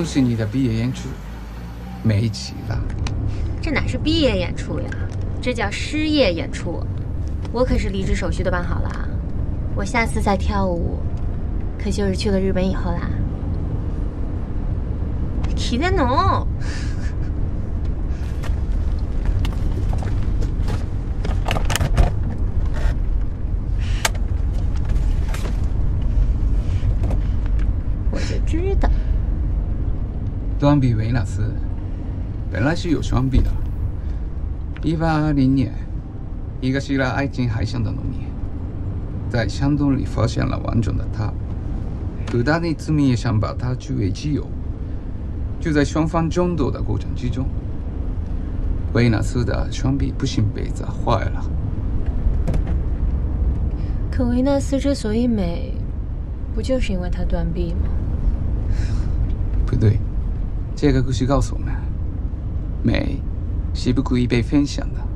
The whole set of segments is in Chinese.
恭喜你的毕业演出没齐了。这哪是毕业演出呀？这叫失业演出。我可是离职手续都办好了。我下次再跳舞，可就是去了日本以后啦。提在浓。我就知道。断臂维纳斯本来是有双臂的。一八二零年，一个希腊爱琴海上的农民在山洞里发现了完整的他，古代的字面也想把他据为己有。就在双方争夺的过程之中，维纳斯的双臂不幸被砸坏了。可维纳斯之所以美，不就是因为她断臂吗？不对，这个故事告诉我们，美是不故意被分享的。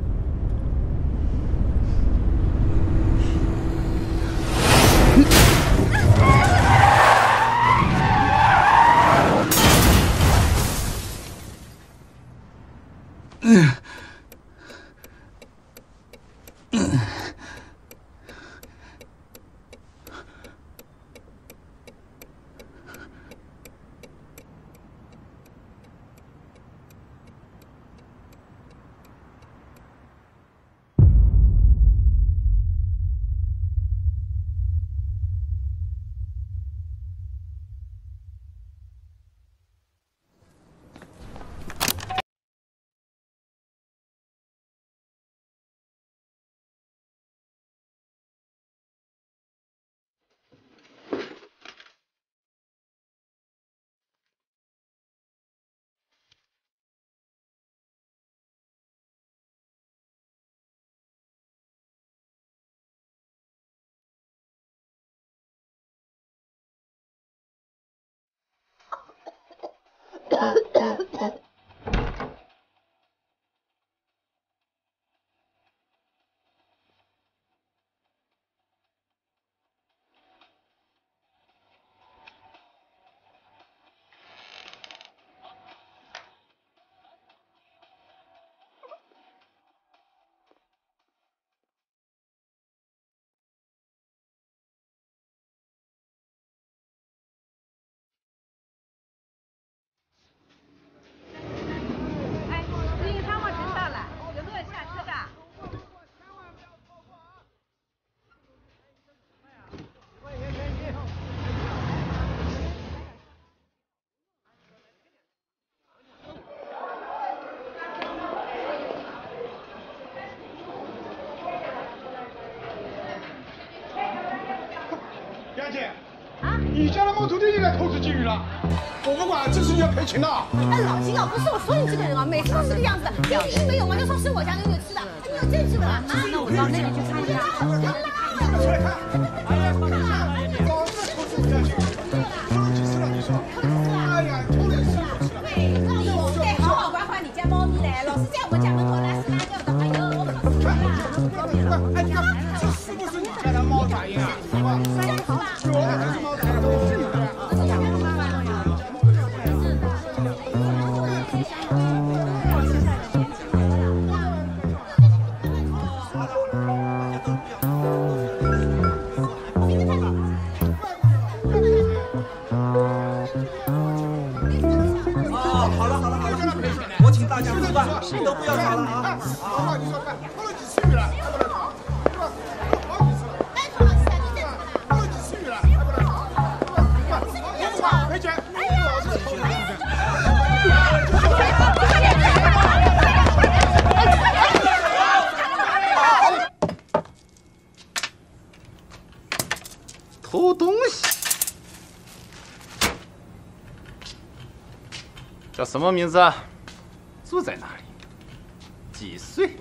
你家的猫头鹰又来偷吃金鱼了，我不管，这次你要赔钱的。哎，老金啊，不是我说你这个人啊，每次都是这个样子的。你一没有嘛，就说是我家的有吃的，你有证据不啦？啊，那我到那里去看一下。出来看，什么名字？啊？住在哪里？几岁？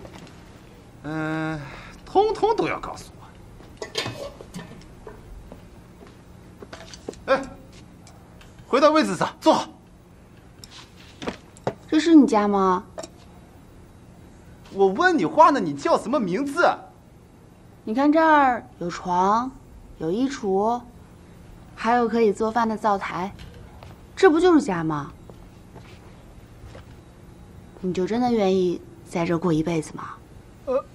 嗯，通通都要告诉我。哎，回到位置上，坐好。这是你家吗？我问你话呢，你叫什么名字？你看这儿有床，有衣橱，还有可以做饭的灶台，这不就是家吗？你就真的愿意在这儿过一辈子吗？呃。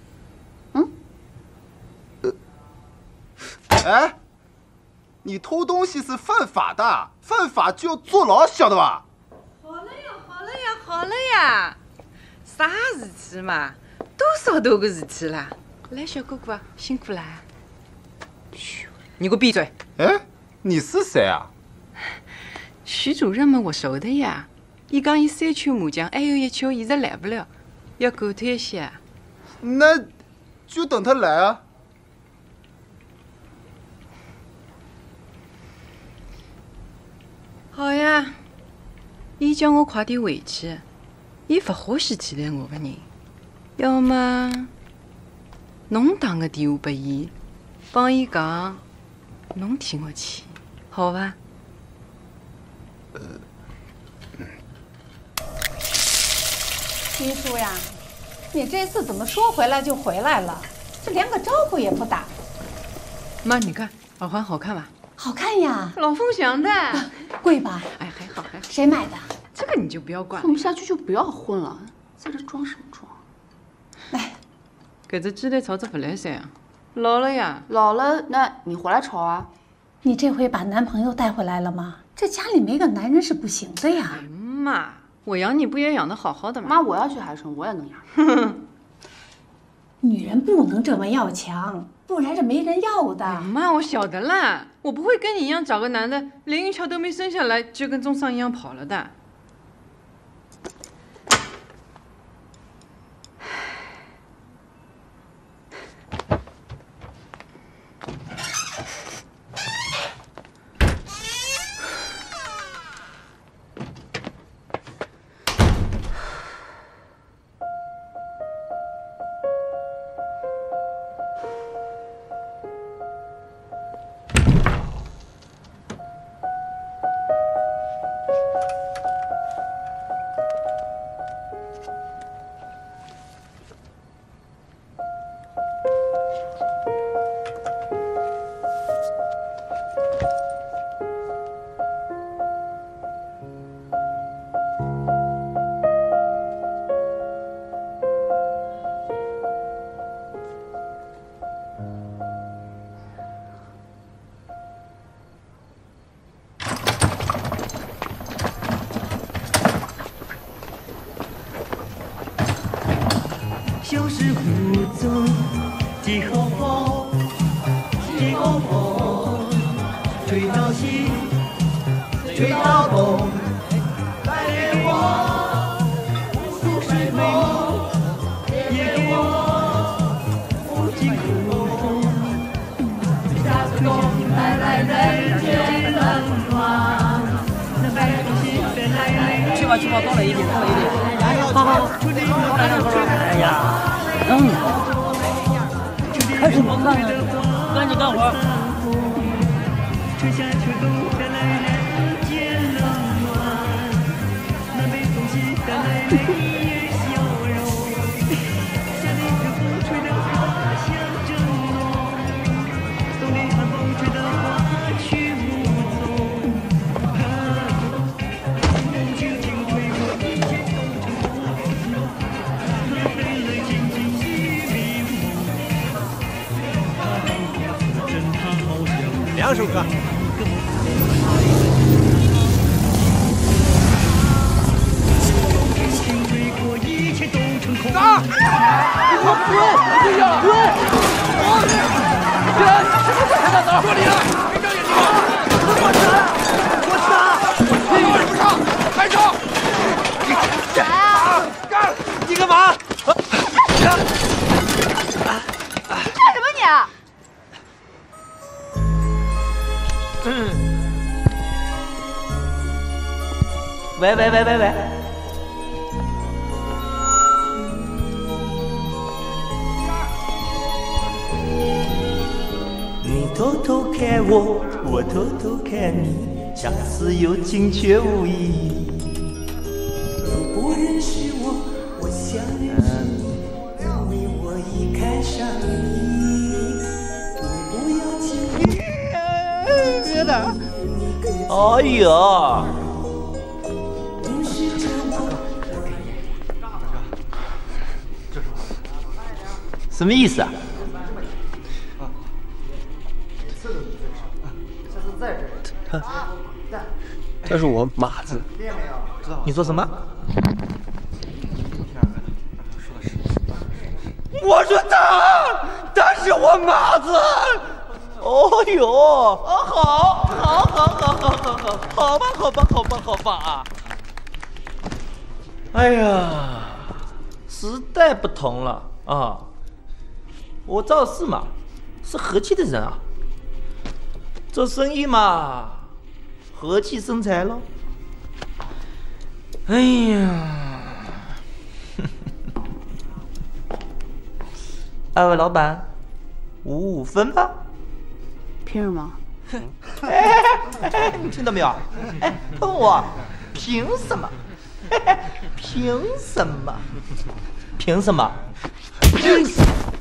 嗯哎，你偷东西是犯法的，犯法就要坐牢，晓得吧？好了呀，好了呀，好了呀，啥事体嘛？多少大个事体啦！来，小哥哥，辛苦啦！嘘，你给我闭嘴！哎，你是谁啊？徐主任嘛，我熟的呀。伊讲伊三圈麻将，还有一圈现在来不了，要赶退一些。那就等他来啊。好呀，伊叫我快点回去，伊勿欢喜替代我个人。要么侬打个电话拨伊，帮伊讲，侬替我去，好伐？新叔呀，你这次怎么说回来就回来了？这连个招呼也不打，妈，你看耳环好看吧？好看呀，老凤祥的。贵吧？哎，还好还好，谁买的？这个你就不要管混不下去就不要混了，在这装什么装？来，搿只鸡蛋炒着不来三啊，老了呀。老了，那你回来炒啊。你这回把男朋友带回来了吗？这家里没个男人是不行的呀。妈，我养你不也养的好好的吗？妈，我要去海城，我也能养。女人不能这么要强，不然是没人要的。妈，我晓得啦，我不会跟你一样找个男的，连玉桥都没生下来就跟宗桑一样跑了的。旧时哎呀，嗯，开始忙饭了。赶紧干活。春夏秋冬带来人间冷暖，南北东西带来美哪首歌？打！滚！滚呀！滚！滚！进来！在哪？这里。喂喂喂喂喂！你偷偷看我，我偷偷看你，相似又情却无意。你不认识我，我想认识你，因为我已看上你。你不要轻易。别打！哎呀！什么意思啊？啊，次都在这是在这他在，他是我马子。你说什么？我说他，他是我马子。哦呦，啊好，好，好，好，好，好，好，好吧，好吧，好吧，好吧啊！哎呀，时代不同了啊！我赵四嘛，是和气的人啊。做生意嘛，和气生财喽。哎呀，二位老板，五五分吧。凭什么？哎哎，你听到没有？哎，问我凭什么？凭什么？凭什么？凭什么？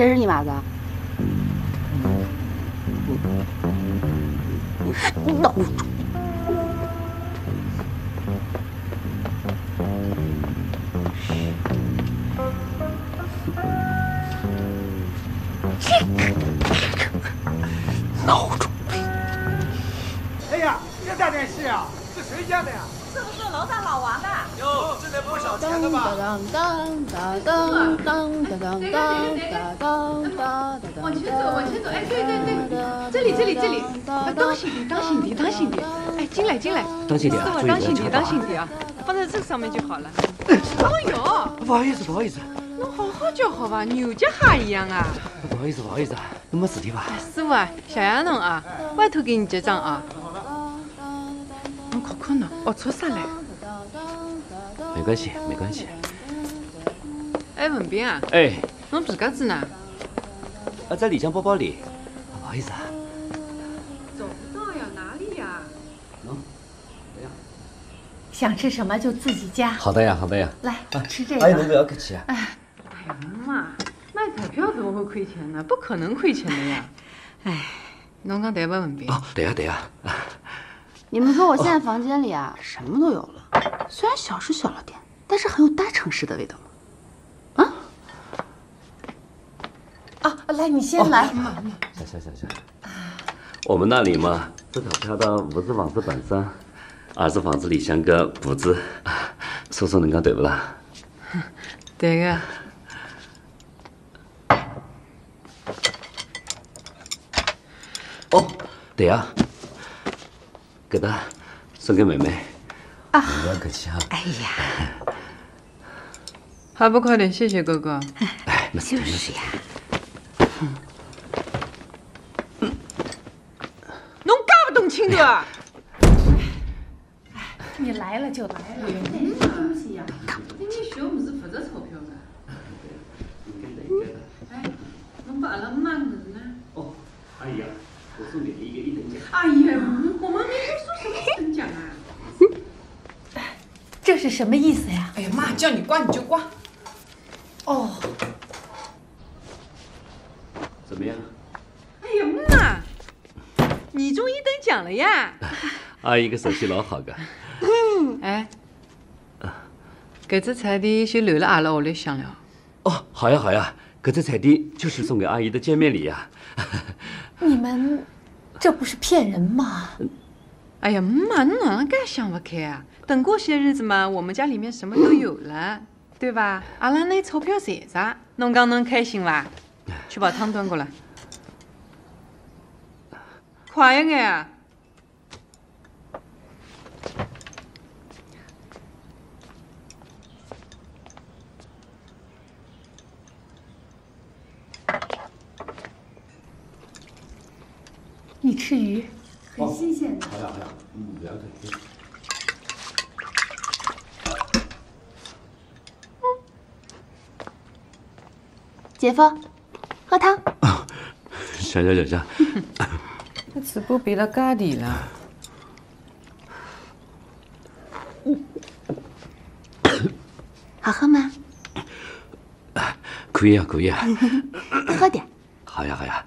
谁是你马子？闹钟。闹钟。哎呀，这大电视啊，这谁家的呀？挣了不少钱了吧？往前走，往前走，哎，对对对，这里这里这里，哎，当心点，当心点，当心点，哎，进来进来，当心点啊师傅当心点，当心点啊，放在这个上面就好了。哎呦，不好意思，不好意思，侬好好叫好吧，牛脚哈一样啊！不好意思，不好意思，侬没事体吧？师傅啊，谢谢侬啊，外头给你结账啊。侬看看侬，学出啥来？没关系，没关系。哎，文斌啊，哎，侬皮夹子呢？啊，在里厢包包里。不好意思啊。找不到呀，哪里呀？想吃什么就自己夹。好的呀，好的呀。来，吃这个。哎，侬不要客气啊。哎，哎呀，妈，卖彩票怎么会亏钱呢？不可能亏钱的呀。哎，侬讲对吧，文斌？哦，对呀，对呀。你们说我现在房间里啊，什么都有了，虽然小是小了点，但是很有大城市的味道嘛。啊，来，你先来。行行行行。我们那里嘛，这条飘到五子房子本身，二子房子里像个补子，叔叔侬讲对不啦？对个。哦，对呀，给他送给妹妹，啊不要客气哈。哎呀，还不快点谢谢哥哥？哎，没事没就是呀。侬搞不懂青头啊？你来了就来了。东西呀，你学不是负责钞票的。哎，侬把阿拉妈呢？哦，阿姨啊，我送给你一个一等奖。哎呀，我们没说什么一等奖啊。这是什么意思呀？哎呀妈，叫你挂你就挂。哦，怎么样？哎呀妈，你中一等奖了呀？阿姨个手气老好个。哎，搿只彩电就留了阿拉屋里向了。哦，好呀好呀，搿只彩电就是送给阿姨的见面礼呀。你们这不是骗人吗？哎呀妈，你哪能介想不开啊？等过些日子嘛，我们家里面什么都有了，对吧？阿拉拿钞票赚着，侬讲侬开心伐？去把汤端过来，快一眼啊！你吃鱼，很新鲜的。好呀好呀，嗯，不要客气。姐夫，喝汤。小小小小，这嘴巴变了咖喱了。好喝吗？可以啊可以啊。喝点。好呀好呀。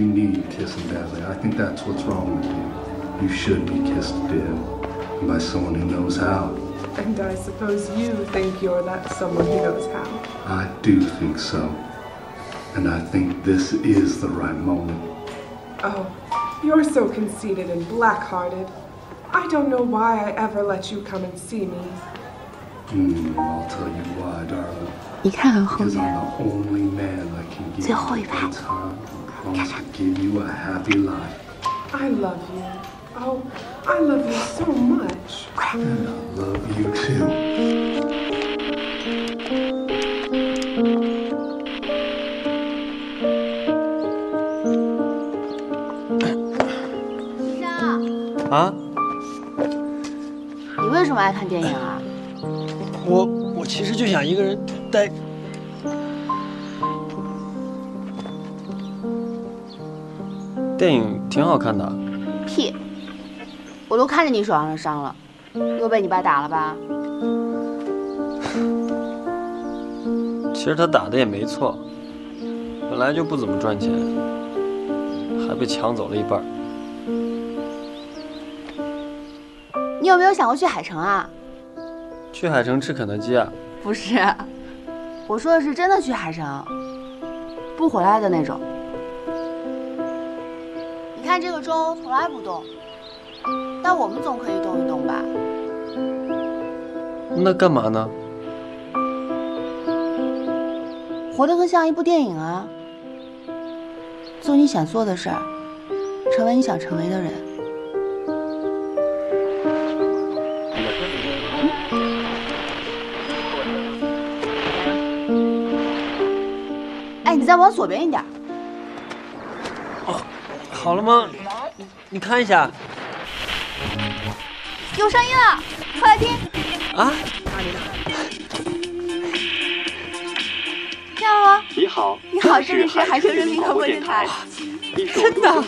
I think you need kissing badly. I think that's what's wrong with you. You should be kissed dead by someone who knows how. And I suppose you think you're that someone who knows how. I do think so. And I think this is the right moment. Oh, you're so conceited and black-hearted. I don't know why I ever let you come and see me. Hmm, I'll tell you why, darling. 你看看后 Because 面， I'm the only man that can give 最后一 you 排 the time and Promise to give you a happy life. I love you. Oh, I love you so much. And I love you too. 医生，啊，你为什么爱看电影啊？我我其实就想一个人待。电影挺好看的，屁！我都看着你手上的伤了，又被你爸打了吧？其实他打的也没错，本来就不怎么赚钱，还被抢走了一半。你有没有想过去海城啊？去海城吃肯德基啊？不是，我说的是真的去海城，不回来的那种。这个钟从来不动，但我们总可以动一动吧？那干嘛呢？活得更像一部电影啊！做你想做的事儿，成为你想成为的人。哎，你再往左边一点。好了吗？你你看一下有声音了，快来听！啊！听到吗？你好，你好，这里是海城人民广播电台。真的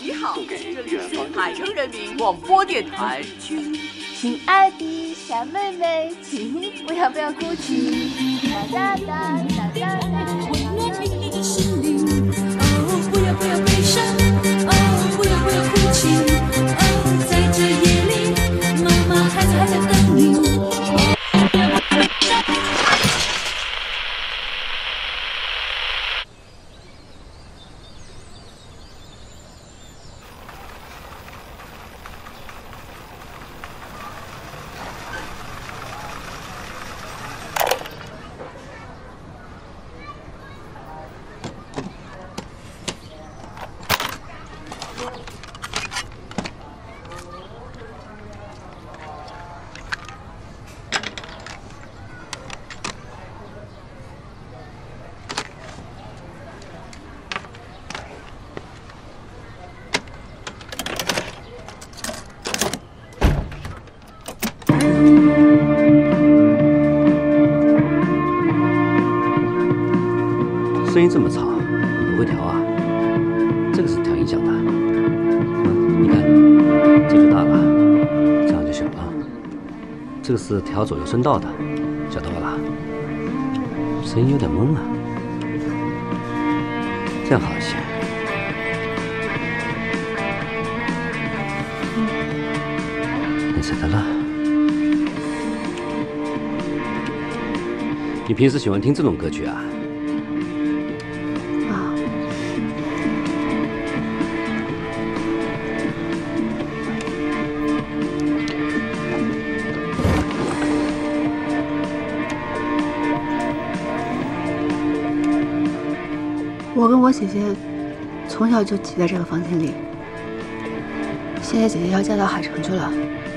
你好，送给这里是远海城人民广播电台。亲爱的小妹妹，请你不要不要哭泣。哒哒哒哒哒左右声道的，晓得吧啦？声音有点闷啊，这样好一些。你晓得了。你平时喜欢听这种歌曲？啊，姐姐从小就挤在这个房间里，现在姐姐要嫁到海城去了，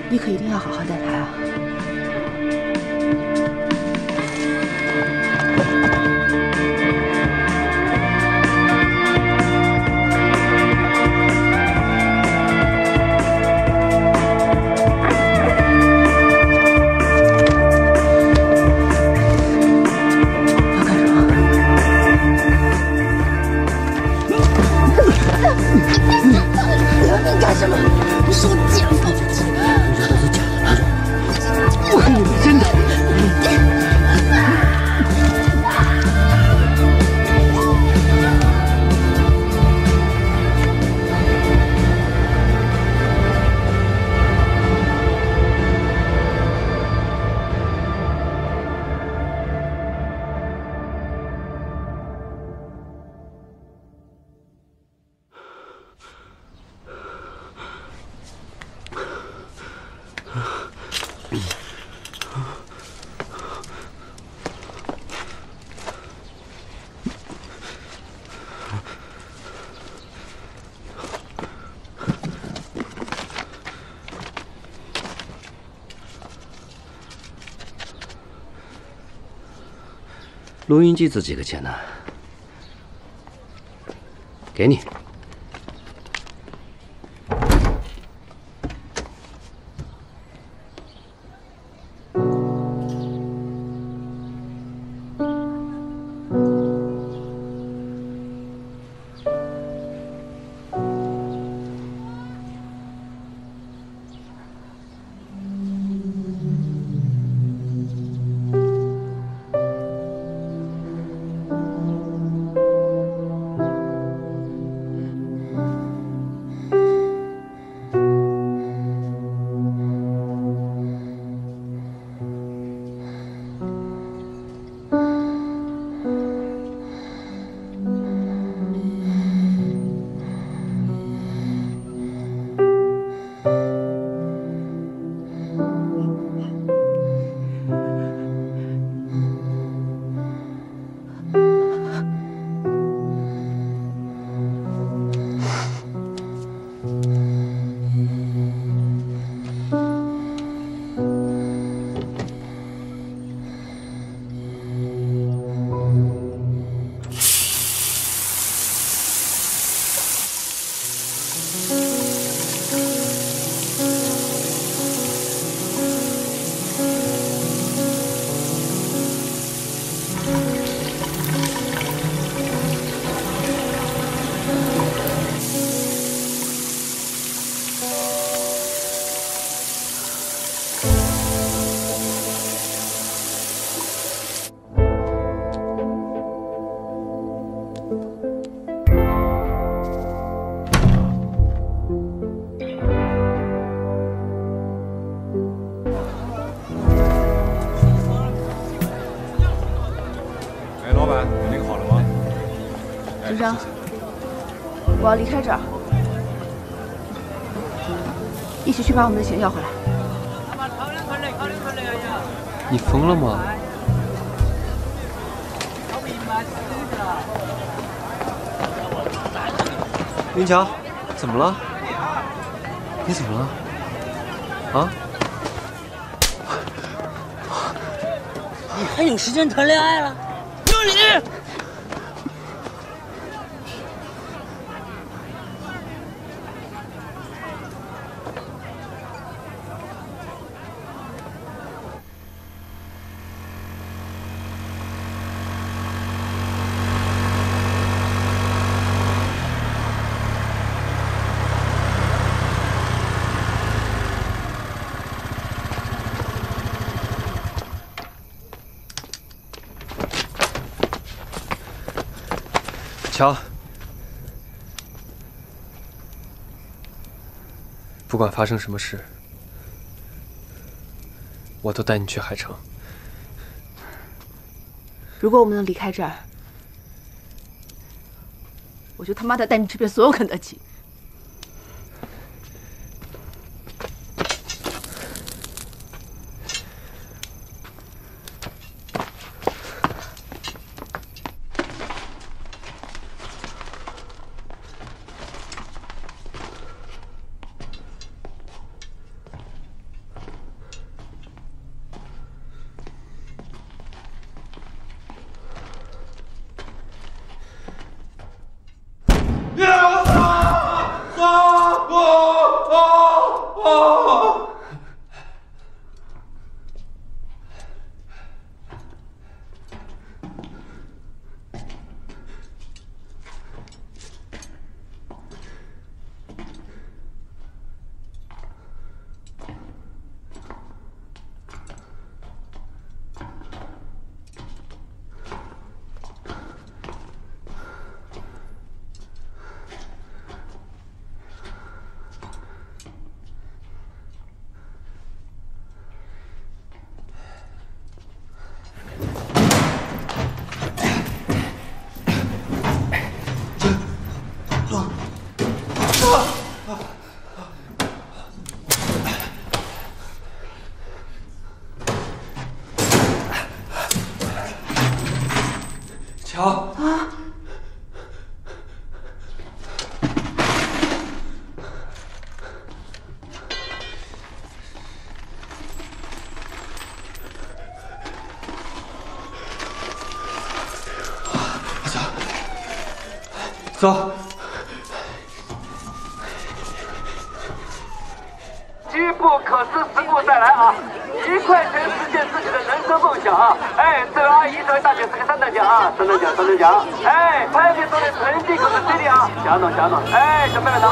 你可一定要好好待她啊！录音机值几个钱呢？给你。我要离开这儿，一起去把我们的钱要回来。你疯了吗？林乔，怎么了？你怎么了？啊？你还有时间谈恋爱了？就你！瞧，不管发生什么事，我都带你去海城。如果我们能离开这儿，我就他妈的带你吃遍所有肯德基。三等奖！哎，拍片中的成绩可是犀利啊！想等想等，哎，小妹妹拿。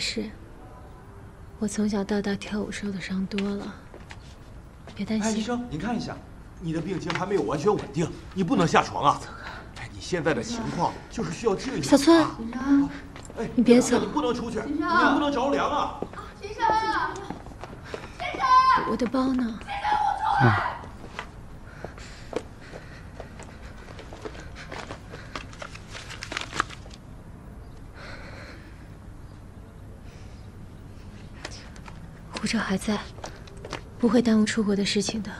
事。我从小到大跳舞受的伤多了，别担心哎，医。生，您看一下，你的病情还没有完全稳定，你不能下床啊。哎，你现在的情况就是需要静养。小村啊哎，你别走你不能出去，你先生不能着凉啊。先生，先生，我的包呢？护这还在，不会耽误出国的事情的。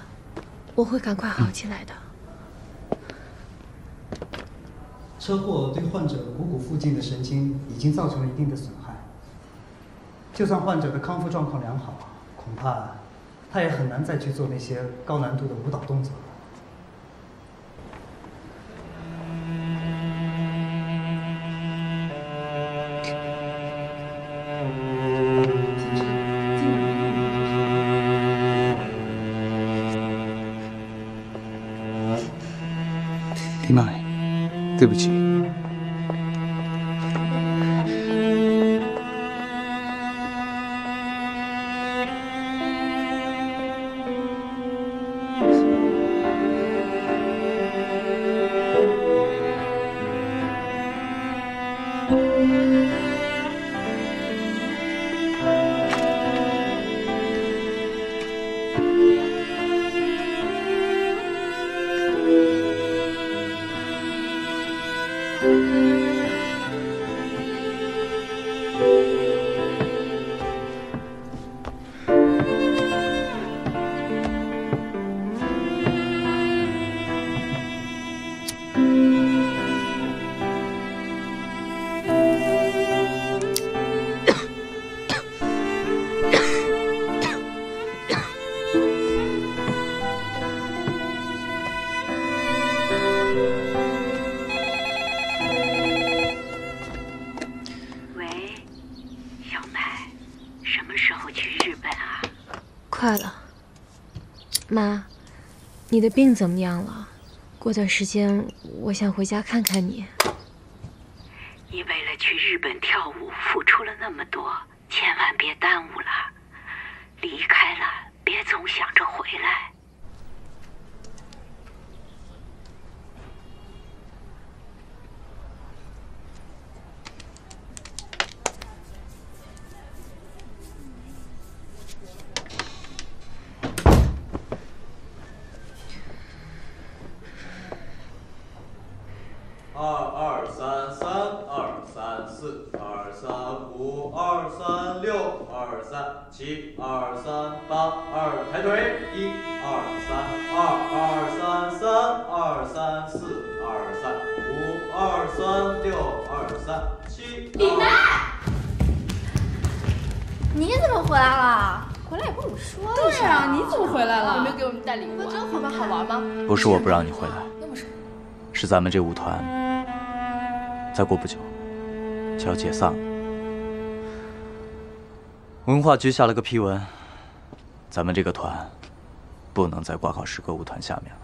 我会赶快好起来的。车祸对患者股骨附近的神经已经造成了一定的损害。就算患者的康复状况良好，恐怕他也很难再去做那些高难度的舞蹈动作对不你的病怎么样了？过段时间我想回家看看你。你为了去日本跳舞付出了那么多，千万别耽误了。离开了，别总想着回来。是我不让你回来，是咱们这舞团再过不久就要解散了。文化局下了个批文，咱们这个团不能再挂靠诗歌舞团下面了。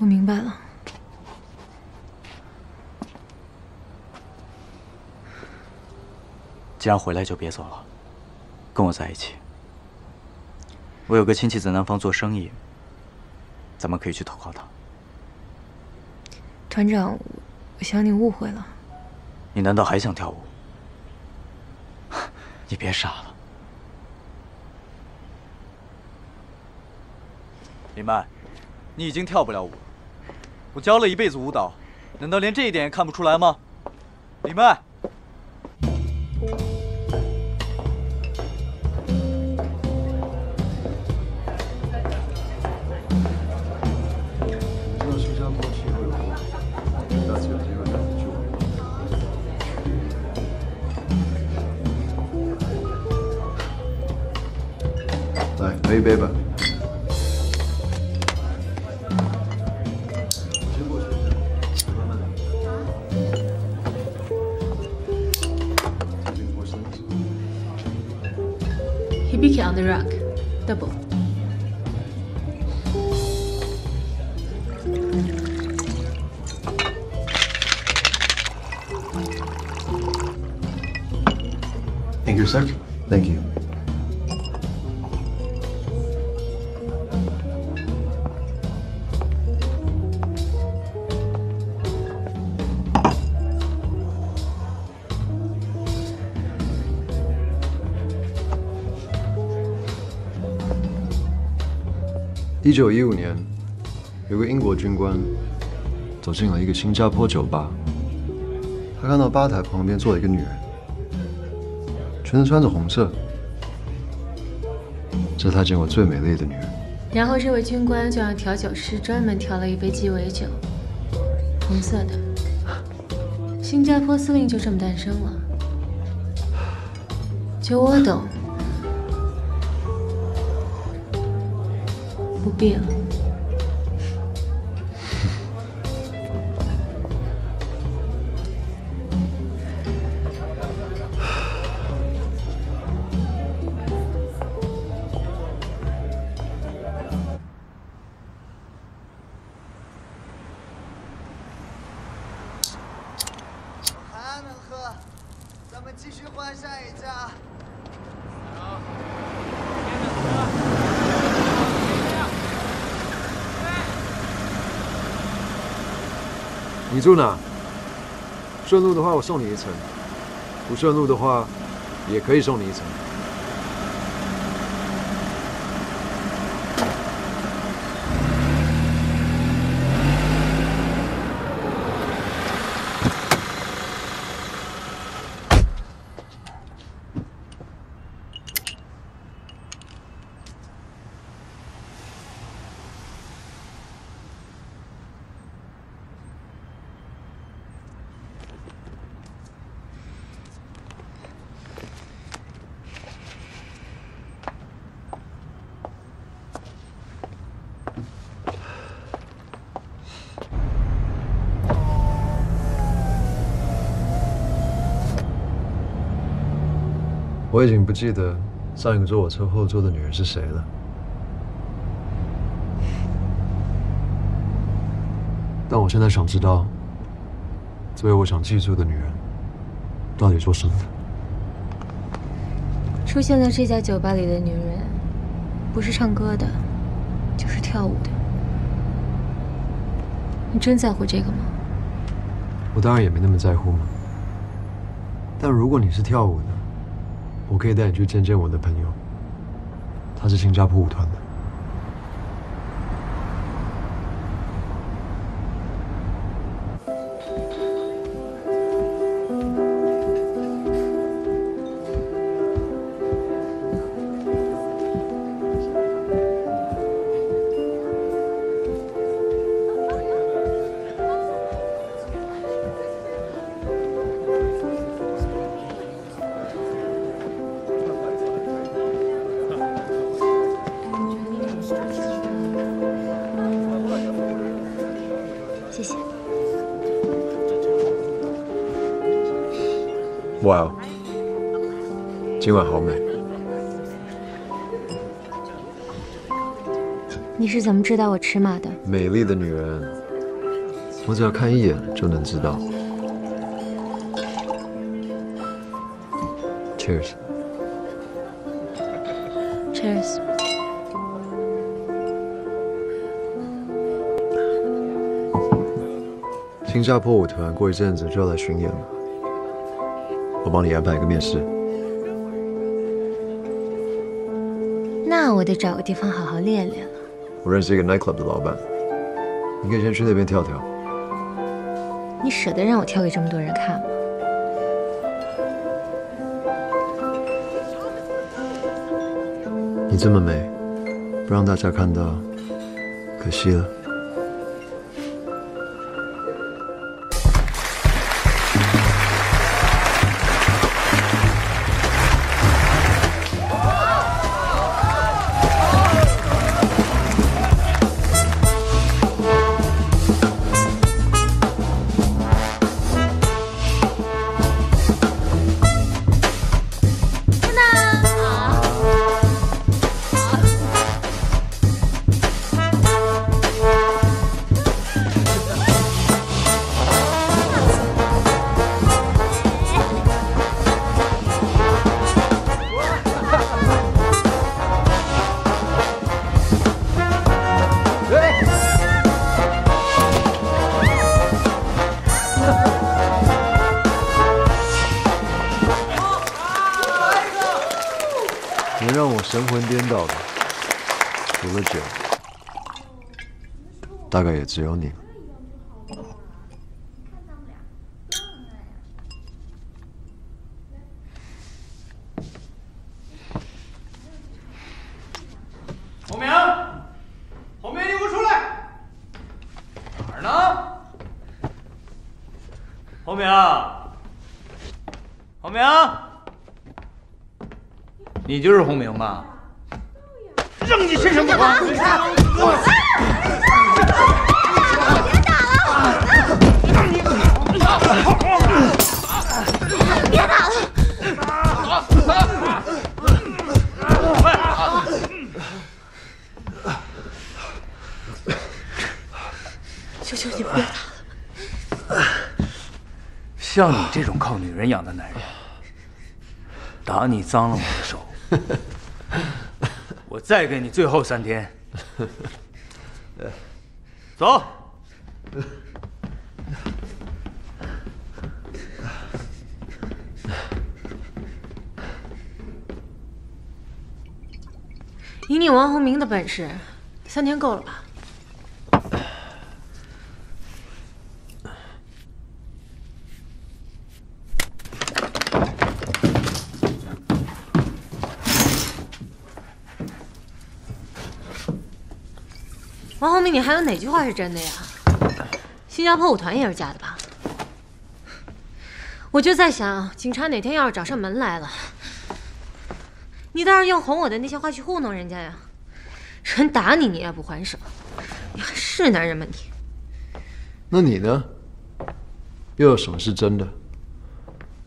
我明白了。既然回来就别走了，跟我在一起。我有个亲戚在南方做生意，咱们可以去投靠他。团长，我想你误会了。你难道还想跳舞？你别傻了，林曼，你已经跳不了舞了。我教了一辈子舞蹈，难道连这一点也看不出来吗？林麦，来，喝一杯吧。先过去一下，慢慢来。Taking more sense. Hibiki on the rock, double. Thank you, sir. Thank you. 一九一五年，有个英国军官走进了一个新加坡酒吧，他看到吧台旁边坐了一个女人，全身穿着红色，这是他见过最美丽的女人。然后这位军官就让调酒师专门调了一杯鸡尾酒，红色的。新加坡司令就这么诞生了。就我懂，不必了住哪？顺路的话，我送你一程；不顺路的话，也可以送你一程。我已经不记得上一个坐我车后座的女人是谁了，但我现在想知道，这位我想记住的女人到底做什么的。出现在这家酒吧里的女人，不是唱歌的，就是跳舞的。你真在乎这个吗？我当然也没那么在乎嘛。但如果你是跳舞的，我可以带你去见见我的朋友，他是新加坡舞团的。今晚好美。你是怎么知道我尺码的？美丽的女人，我只要看一眼就能知道。Cheers。Cheers。新加坡舞团过一阵子就要来巡演了，我帮你安排一个面试。我得找个地方好好练练了。我认识一个 nightclub 的老板，你可以先去那边跳跳。你舍得让我跳给这么多人看吗？你这么美，不让大家看到，可惜了。神魂颠倒的，除了酒，大概也只有你了。洪明，洪明，你给我出来！哪儿呢？洪明，洪明，你就是洪明吧？像你这种靠女人养的男人，打你脏了我的手，我再给你最后三天。走。以你王洪明的本事，三天够了吧？你还有哪句话是真的呀？新加坡舞团也是假的吧？我就在想，警察哪天要是找上门来了，你倒是用哄我的那些话去糊弄人家呀！人打你，你也不还手，你还是男人吗你？那你呢？又有什么是真的？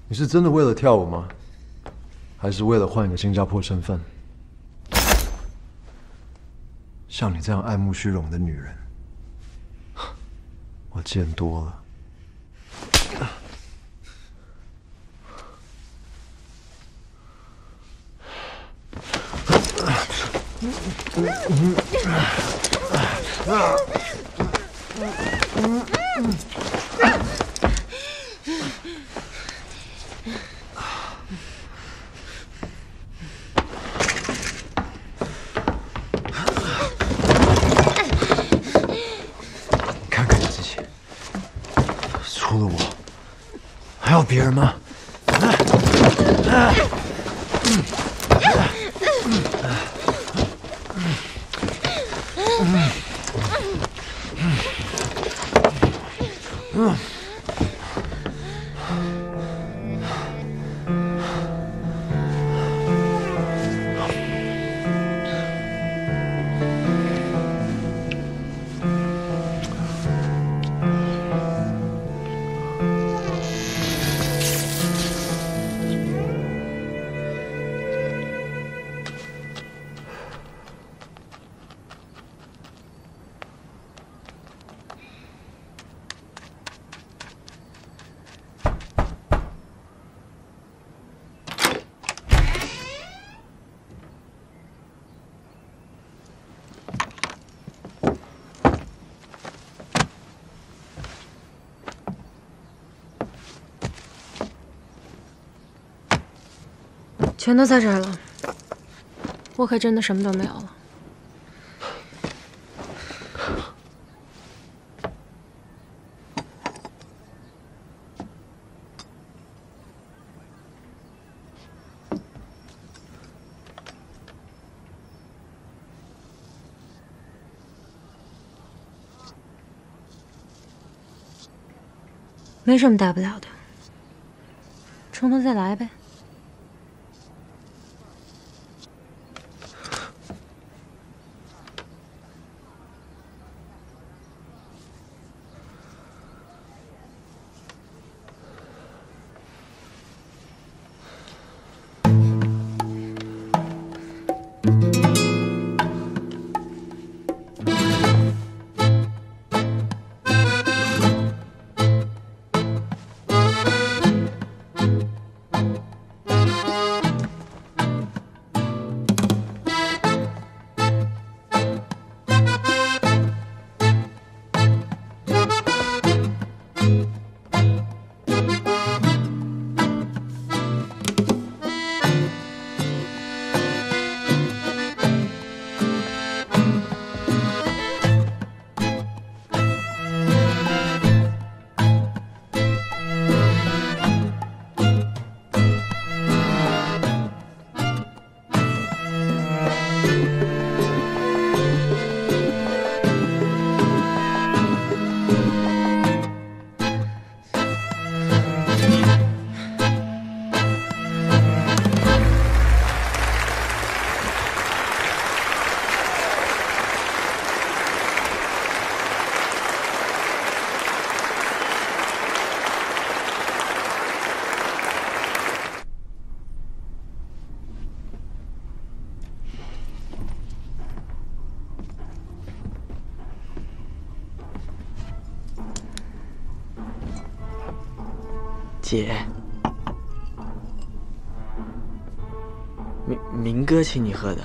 你是真的为了跳舞吗？还是为了换一个新加坡身份？像你这样爱慕虚荣的女人，我见多了看你自己，除了我，找别人吗？全都在这儿了，我可真的什么都没有了。没什么大不了的，从头再来呗。姐，明明哥请你喝的。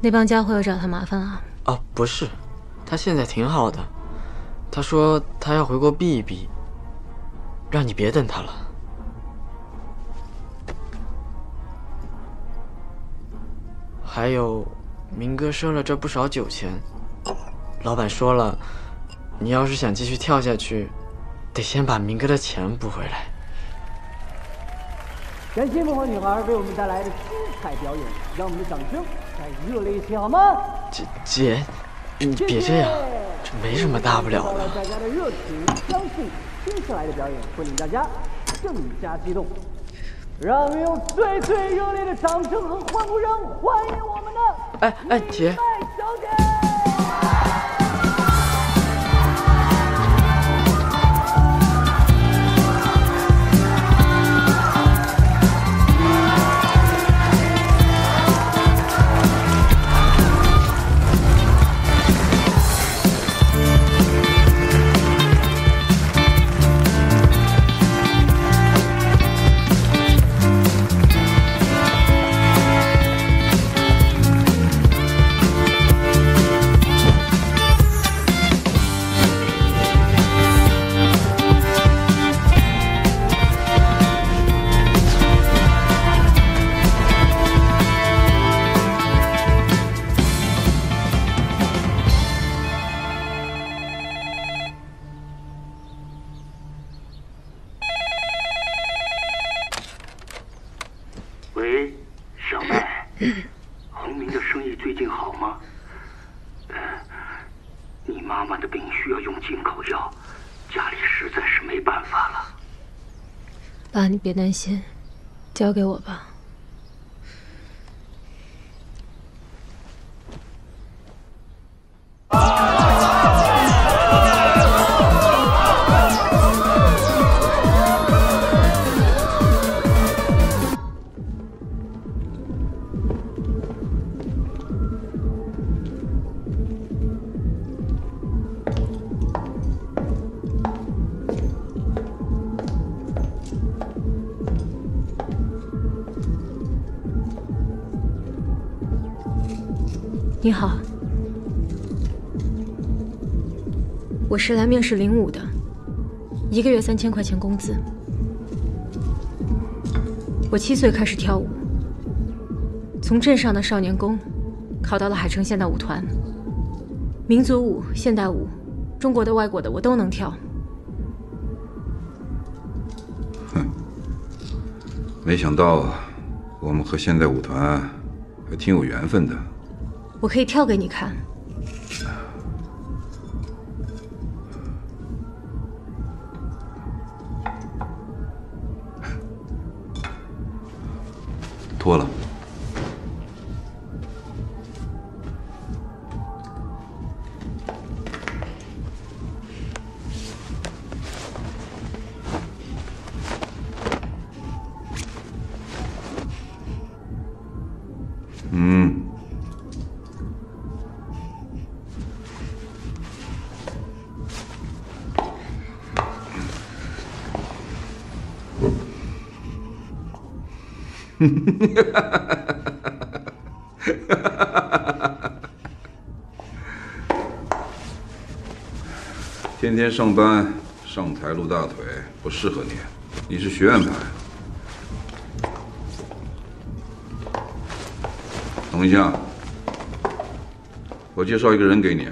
那帮家伙又找他麻烦了。啊，不是，他现在挺好的。他说他要回国避一避，让你别等他了。还有，明哥收了这不少酒钱，老板说了，你要是想继续跳下去，得先把明哥的钱补回来。感谢梦幻女孩为我们带来的精彩表演，让我们的掌声再热烈一些好吗？姐姐，你别这样，这没什么大不了的。大家的热情，相信接下来的表演会令大家更加激动。让我们用最最热烈的掌声和欢呼声欢迎我们的哎哎，姐，麦小姐。别担心，交给我吧。是来面试领舞的，一个月三千块钱工资。我七岁开始跳舞，从镇上的少年宫考到了海城现代舞团，民族舞、现代舞，中国的、外国的我都能跳。哼没想到我们和现代舞团还挺有缘分的。我可以跳给你看。脱了。嗯。天天上班上台露大腿不适合你，你是学院派。等一下，我介绍一个人给你，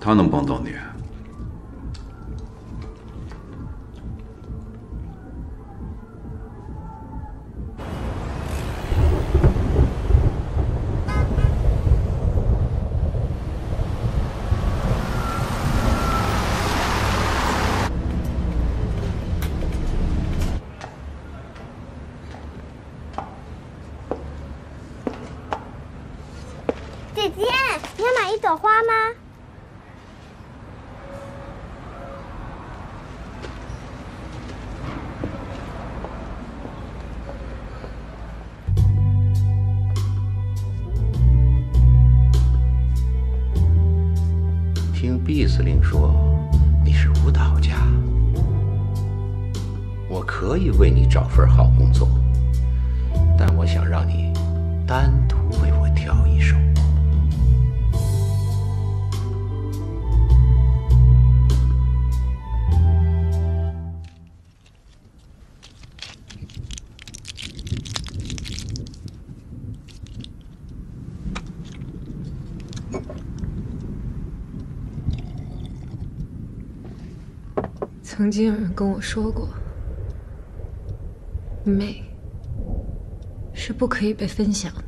他能帮到你。找份好工作，但我想让你单独为我跳一首。曾经有人跟我说过，美是不可以被分享的。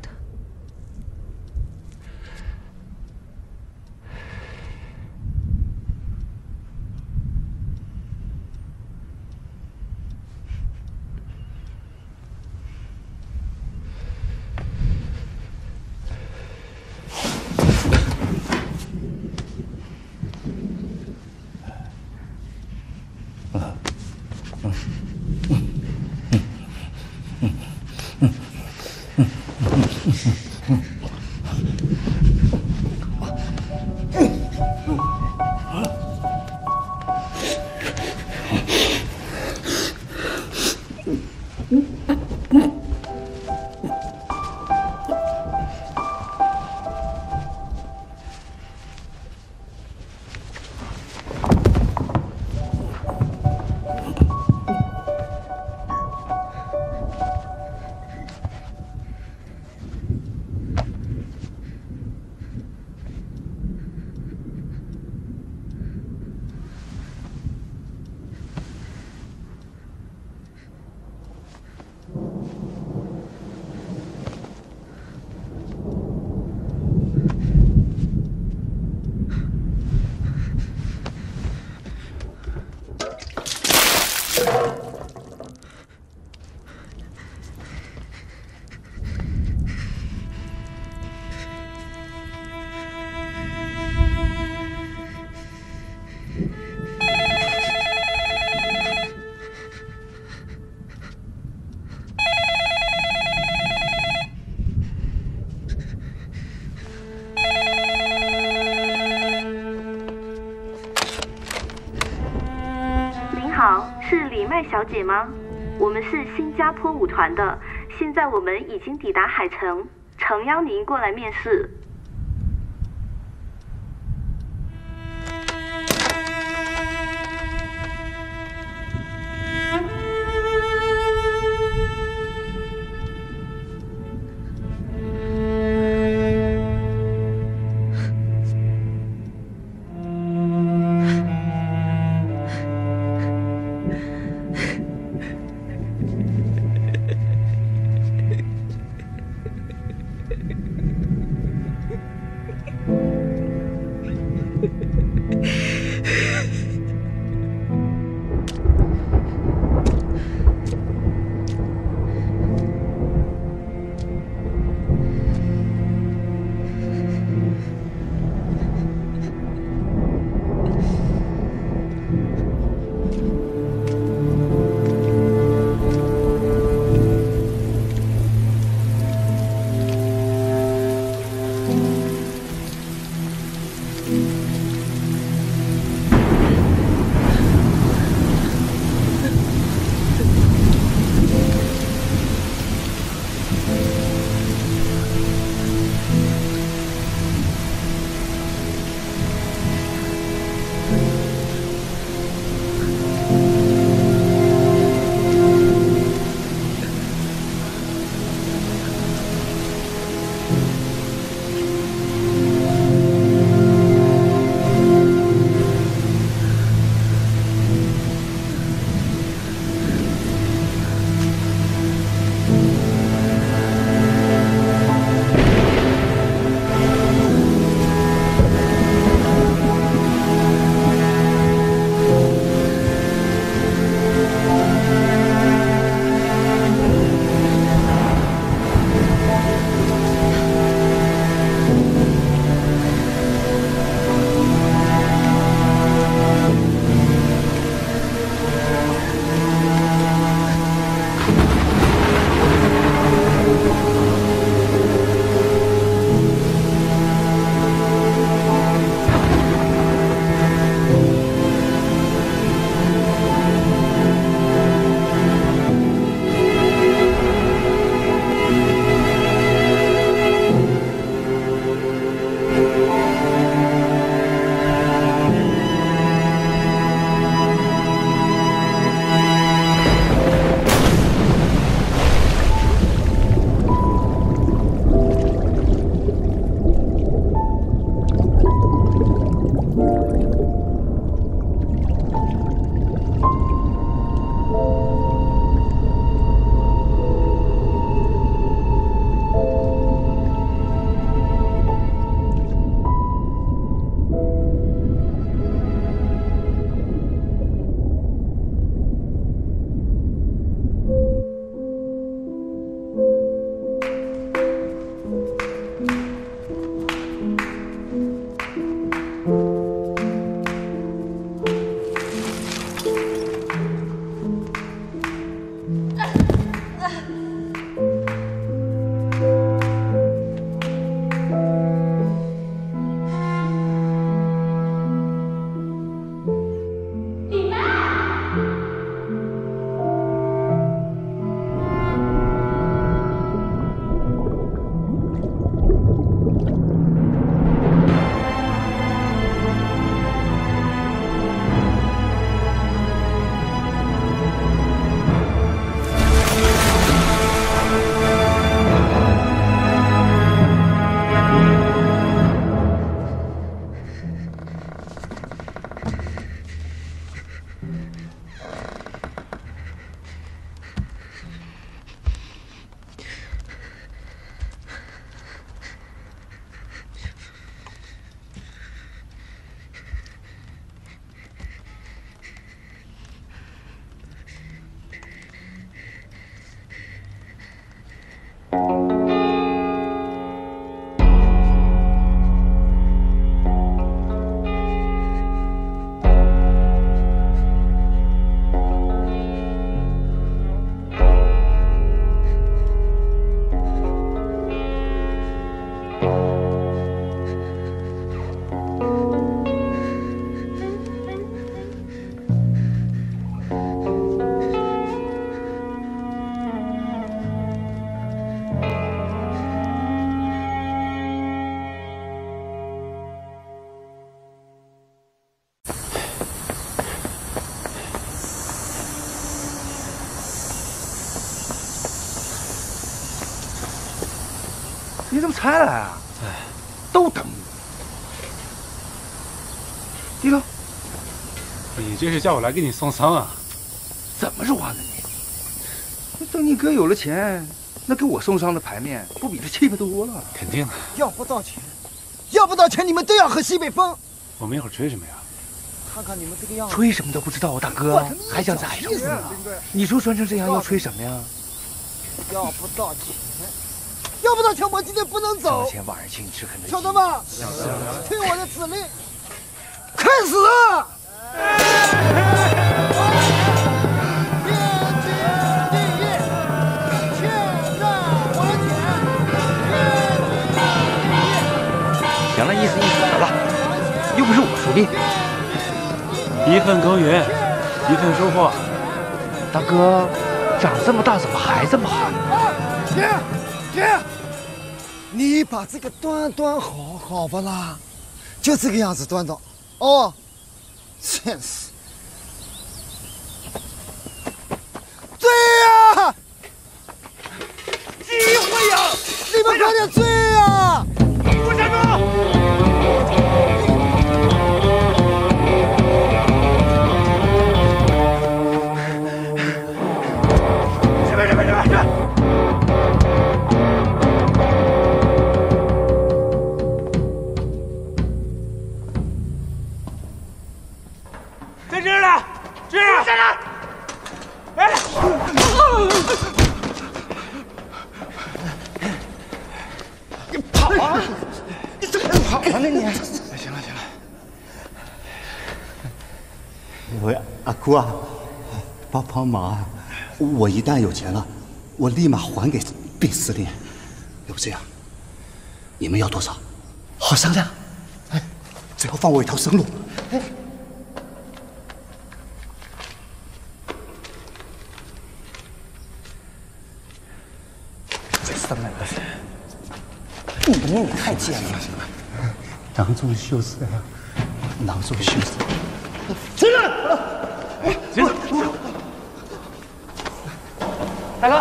了解吗？我们是新加坡舞团的，现在我们已经抵达海城，诚邀您过来面试。你怎么才来啊？哎都等你。低头，你这是叫我来给你送丧啊？怎么说话呢你？等你哥有了钱，那给我送丧的牌面不比这气派多了？肯定的。要不到钱，要不到钱，你们都要喝西北风。我们一会儿吹什么呀？看看你们这个样子，吹什么都不知道啊，大哥，还想宰着我呢？你说穿成这样要吹什么呀？要不到钱，要不到钱，我今天不能走。今天晚上请你吃肯德基。晓得吗？听我的指令，开始。行了，意思意思得了，又不是我说的。一份耕耘，一份收获。大哥，长这么大怎么还这么喊呢？你把这个端端好，好不啦？就这个样子端着，哦，真是。追呀！机会呀！你们快点追我一旦有钱了，我立马还给毕司令。要不这样，你们要多少？好商量。哎，最后放我一条生路。哎，这三百块钱，你的命也太贱了。囊中羞涩呀，囊中羞涩。起来！起来！大哥，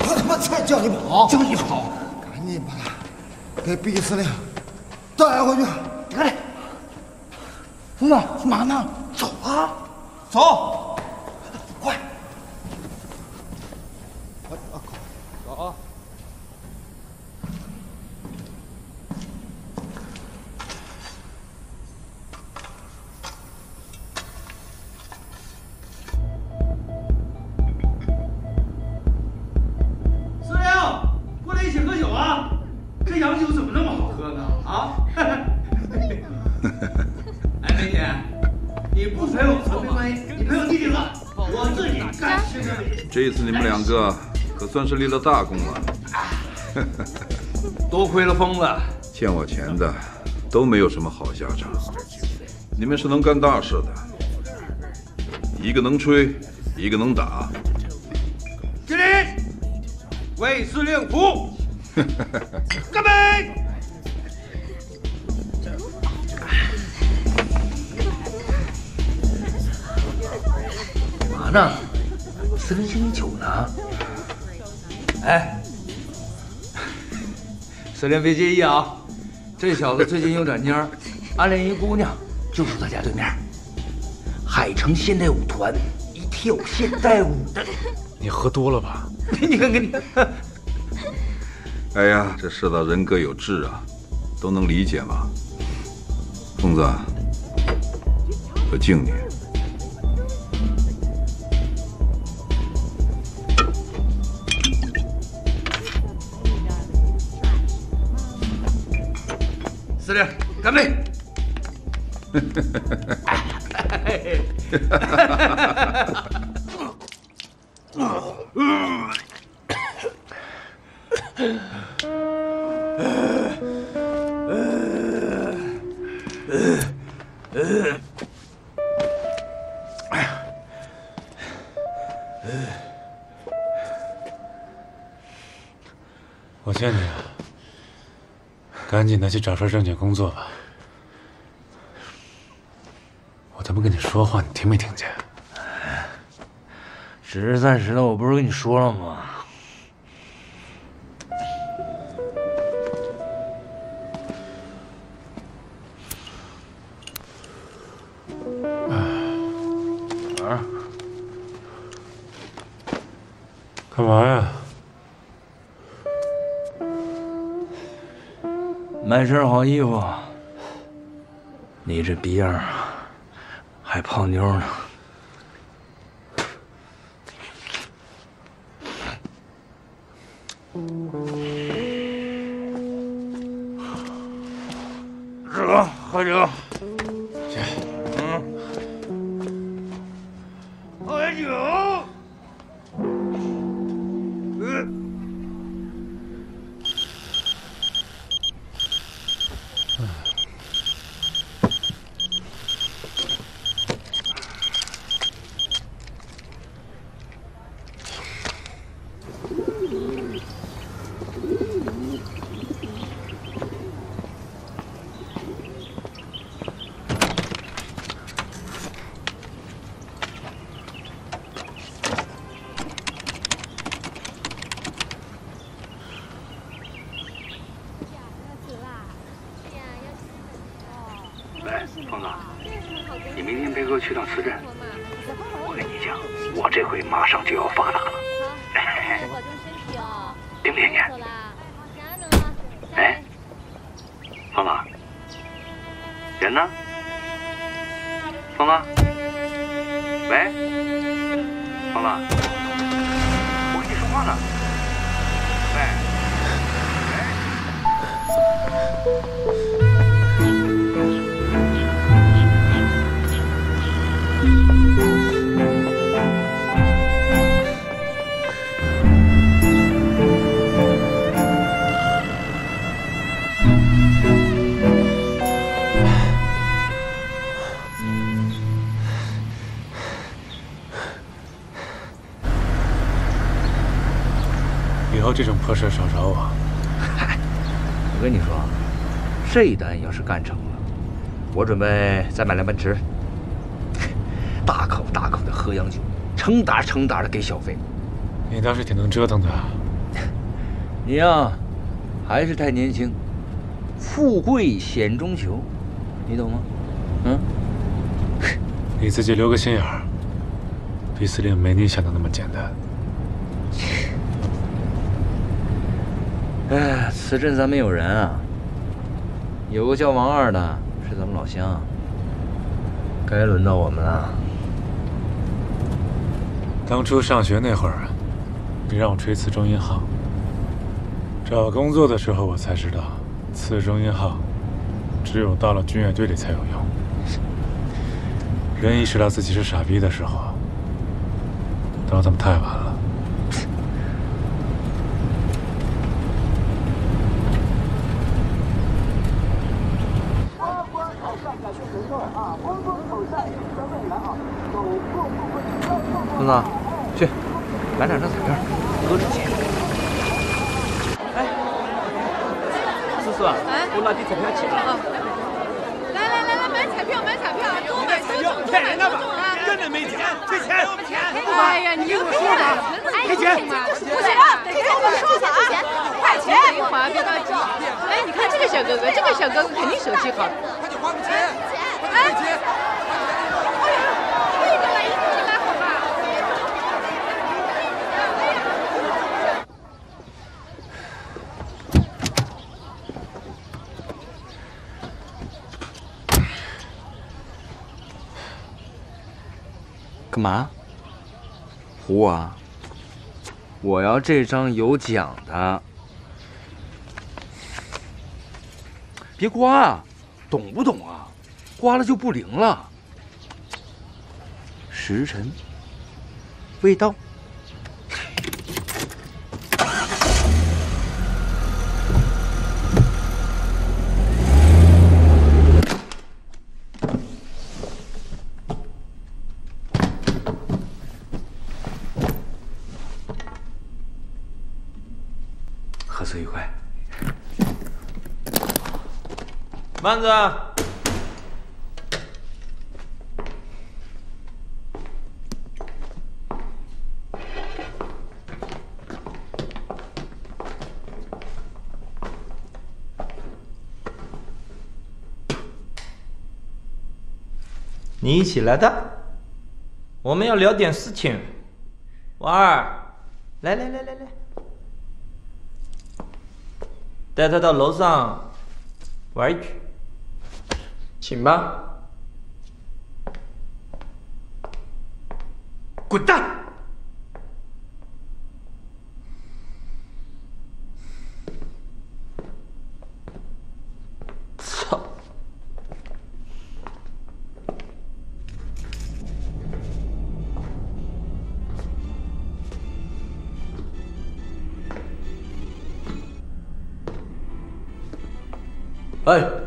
我他妈才叫你跑，叫你跑，赶紧把他给毕司令带回去。来！冯总，干嘛呢？算是立了大功了。多亏了疯子，欠我钱的都没有什么好下场。你们是能干大事的，一个能吹，一个能打。司令别介意啊，这小子最近有点蔫儿，暗恋一姑娘，就住他家对面。海城现代舞团一跳现代舞的。你喝多了吧？你看看你。哎呀，这世道人各有志啊，都能理解嘛。疯子，我敬你。干杯！我劝你啊，赶紧的去找份正经工作吧。我他妈跟你说话，你听没听见？只是暂时的，我不是跟你说了吗？一身好衣服。你这逼样还泡妞呢？是干成了，我准备再买辆奔驰，大口大口的喝洋酒，成打成打的给小费。你倒是挺能折腾的。你呀，还是太年轻，富贵险中求，你懂吗？嗯，你自己留个心眼儿。毕司令没你想的那么简单。哎，此阵咱没有人啊，有个叫王二的，是咱们老乡。该轮到我们了。当初上学那会儿，你让我吹次中音号。找工作的时候，我才知道，次中音号只有到了军乐队里才有用。人意识到自己是傻逼的时候，都让他妈太晚了。孙子，去买两张彩票，哥出钱。叔叔，我拿点彩票去了。来来来来，买彩票买彩票，多买多中，多买多中啊！真的没钱，退钱！哎呀，你有说吧？赔钱！不行，得给我们说啊？快钱！零花别着急。哎，你看这个小哥哥，这个小哥哥肯定手气好。快点花个钱！哎，钱！哎呀，这个来一个进来好吧？干嘛？胡啊！我要这张有奖的，别刮啊！懂不懂啊？刮了就不灵了。时辰未到。贺岁愉快！慢子，你一起来的？我们要聊点事情。王二，来来来来来，带他到楼上玩一局。请吧。滚蛋！操！哎，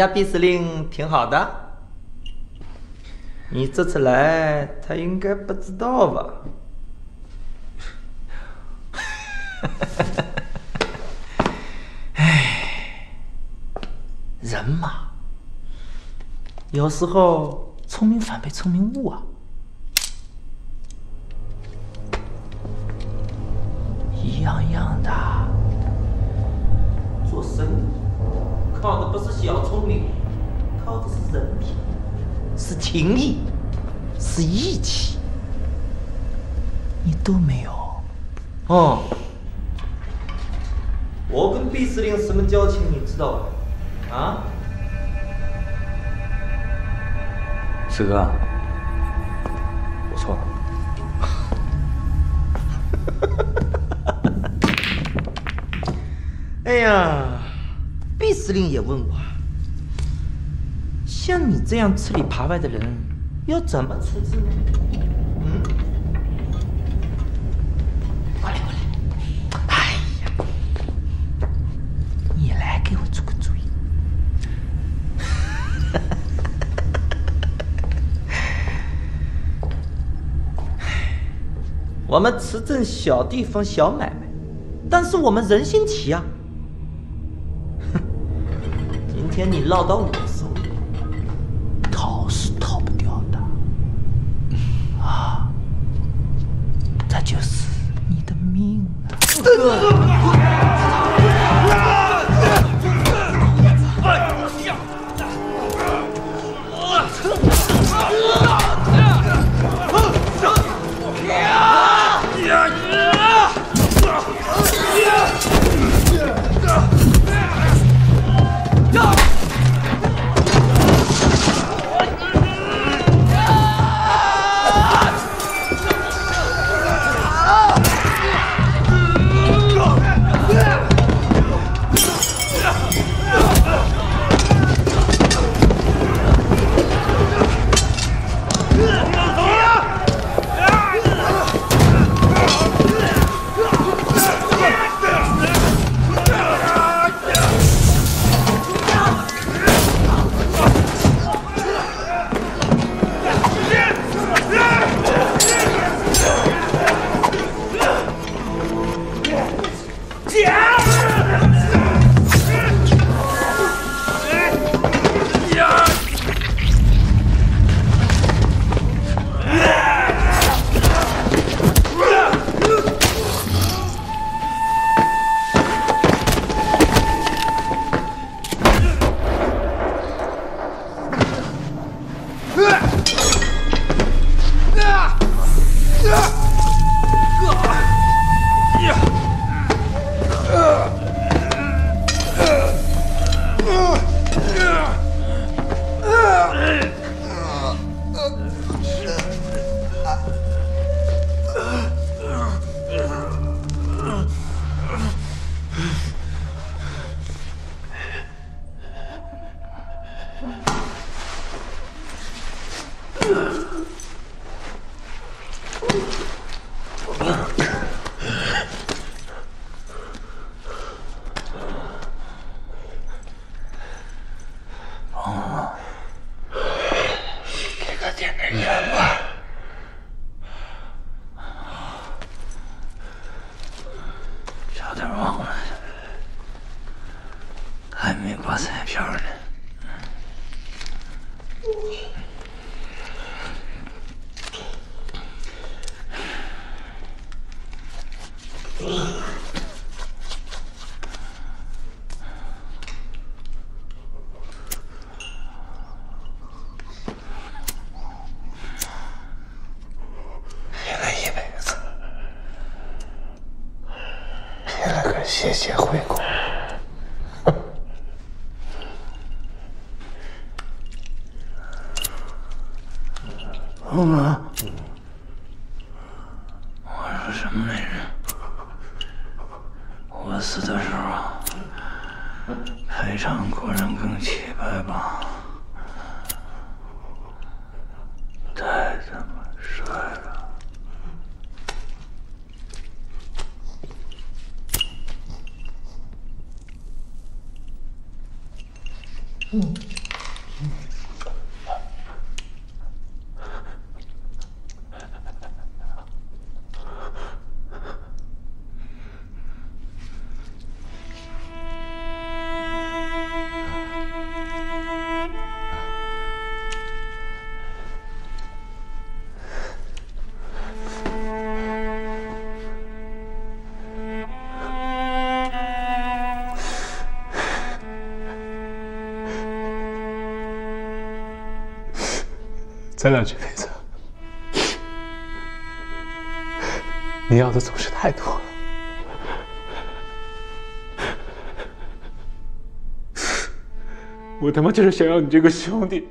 家毕司令挺好的，你这次来，他应该不知道吧？唉，人嘛，有时候聪明反被聪明误啊。靠的不是小聪明，靠的是人品，是情义，是义气。你都没有。哦，我跟毕司令什么交情，你知道吧？啊？四哥，我错了。哎呀，毕司令也问我，像你这样吃里扒外的人，要怎么处置呢？嗯，过来过来，哎呀，你来给我出个主意。我们持镇小地方小买卖，但是我们人心齐啊。跟你唠叨。点忘了，还没刮彩票呢。咱俩这辈子，你要的总是太多了。我他妈就是想要你这个兄弟。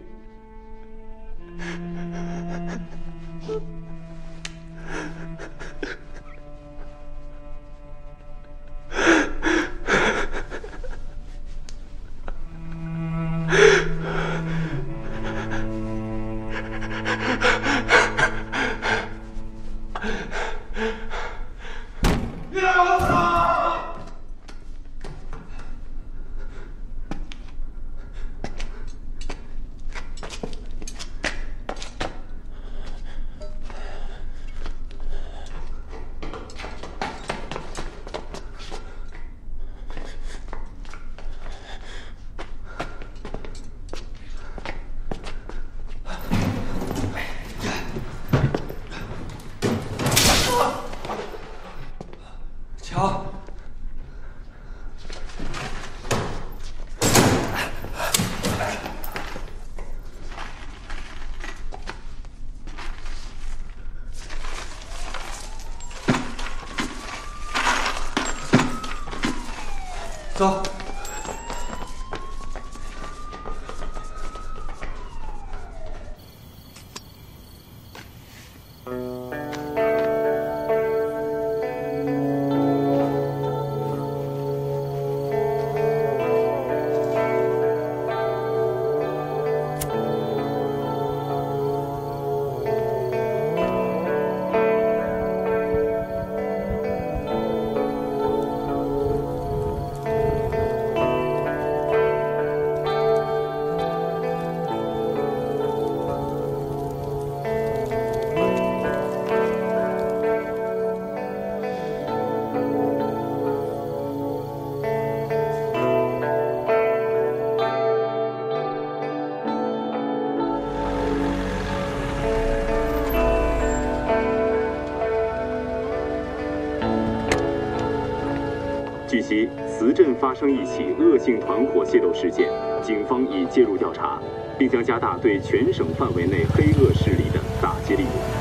悉，磁镇发生一起恶性团伙械斗事件，警方已介入调查，并将加大对全省范围内黑恶势力的打击力度。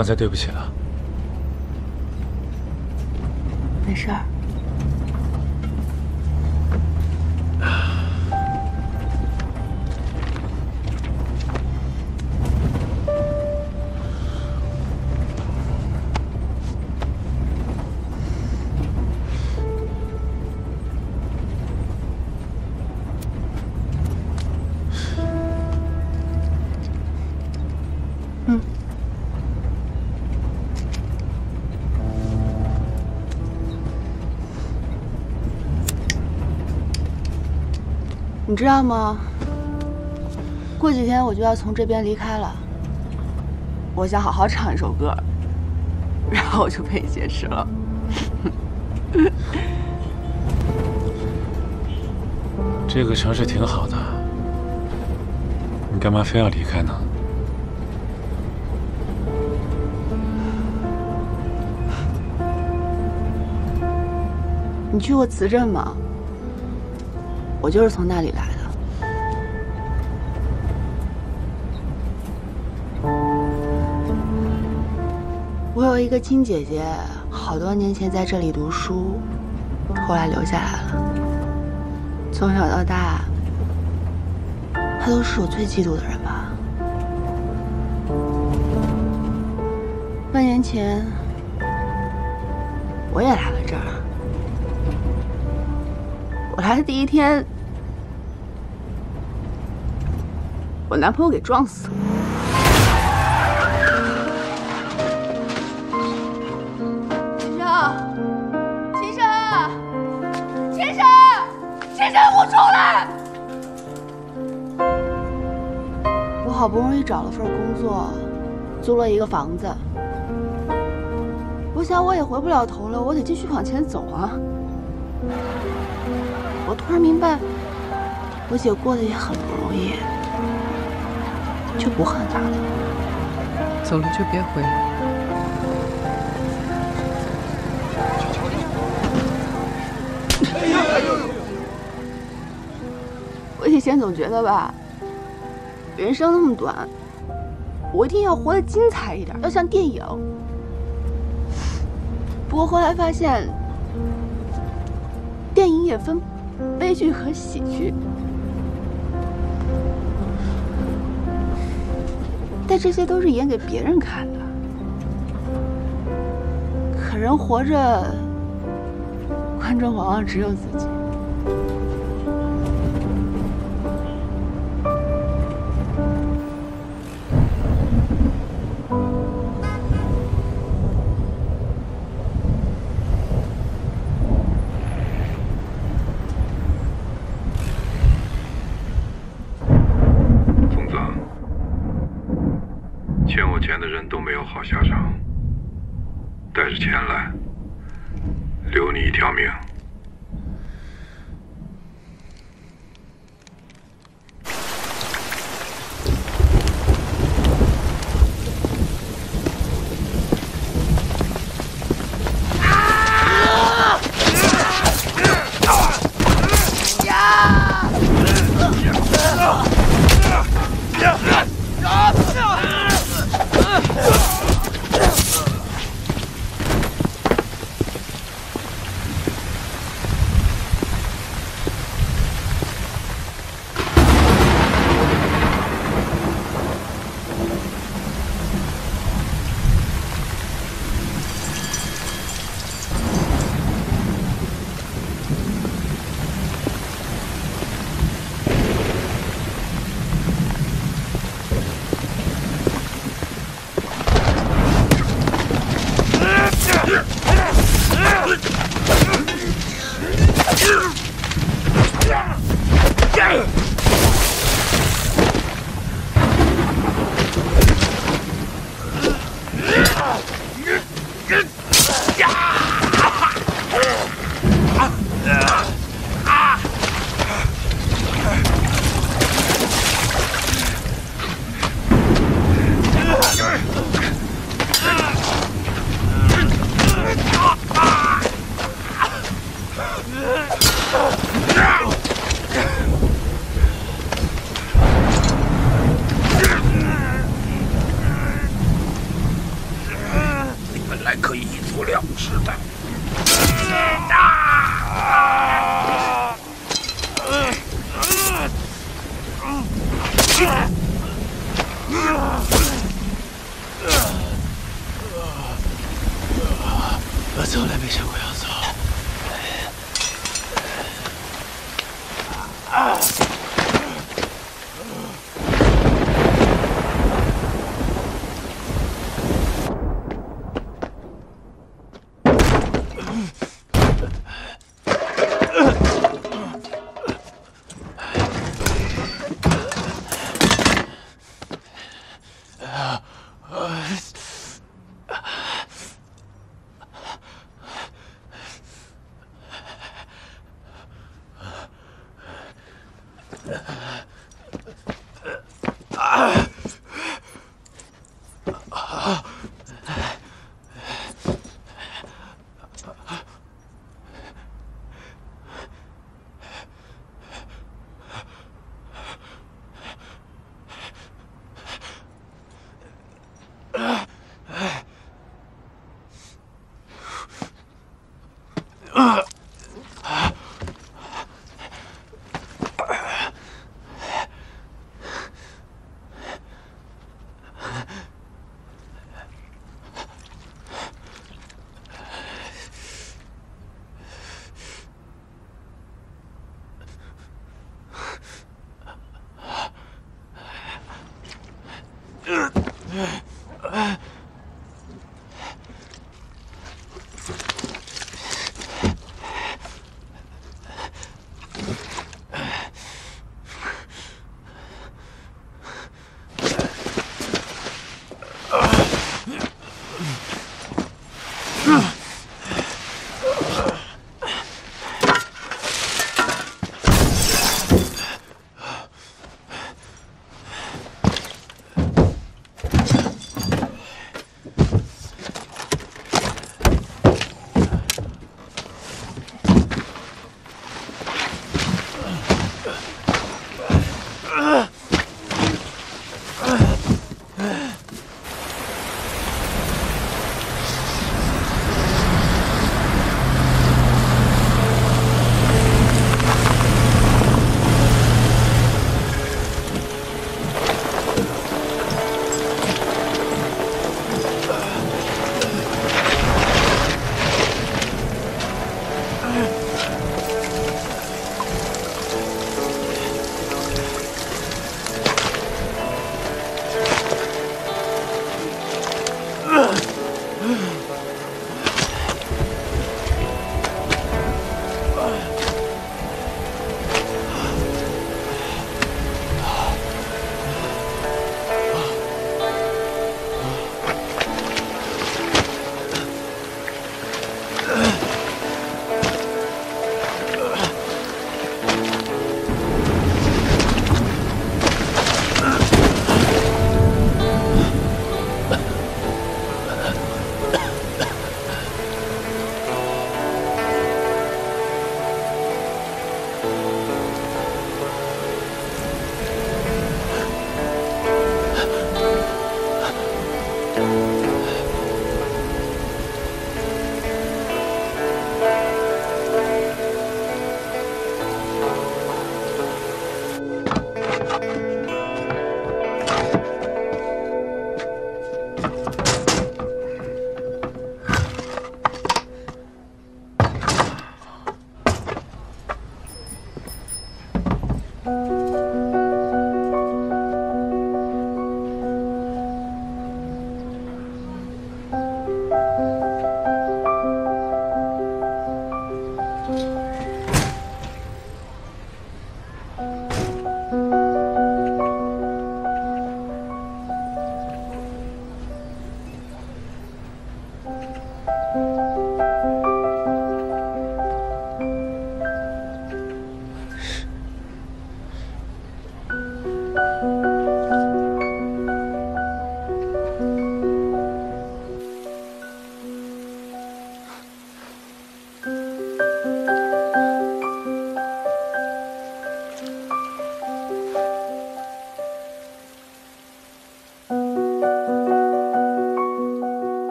刚才对不起了。知道吗？过几天我就要从这边离开了。我想好好唱一首歌，然后我就被你劫持了。这个城市挺好的，你干嘛非要离开呢？你去过磁镇吗？我就是从那里来一个亲姐姐，好多年前在这里读书，后来留下来了。从小到大，她都是我最嫉妒的人吧。半年前，我也来了这儿。我来的第一天，我男朋友给撞死了。先生，我出来！我好不容易找了份工作，租了一个房子。我想我也回不了头了，我得继续往前走啊！我突然明白，我姐过得也很不容易，就不恨她了。走了就别回了。以前总觉得吧，人生那么短，我一定要活得精彩一点，要像电影。不过后来发现，电影也分悲剧和喜剧，但这些都是演给别人看的。可人活着，观众往往只有自己。小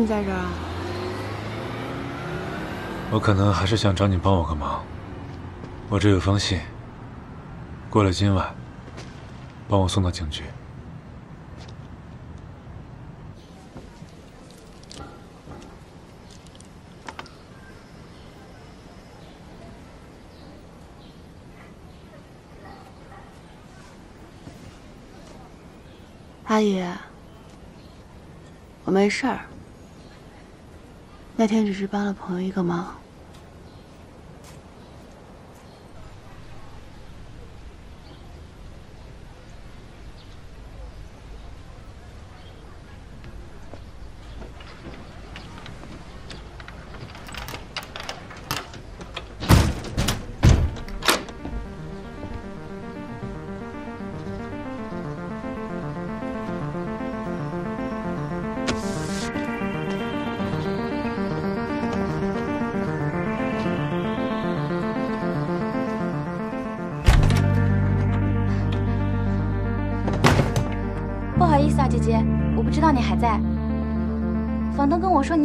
么在这儿啊？我可能还是想找你帮我个忙。我这有封信，过了今晚，帮我送到警局。阿姨，我没事儿。那天只是帮了朋友一个忙。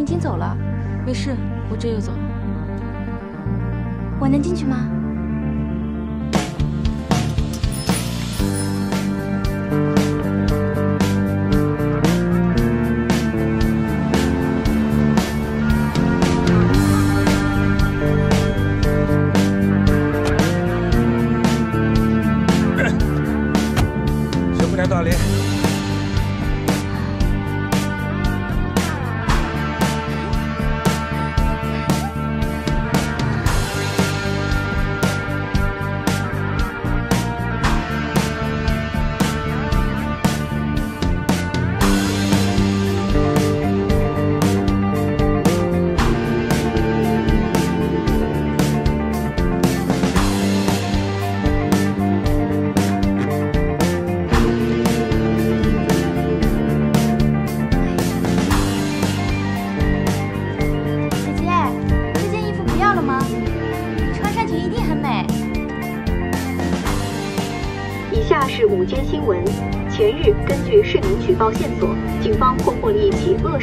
已经走了。没事，我这就走。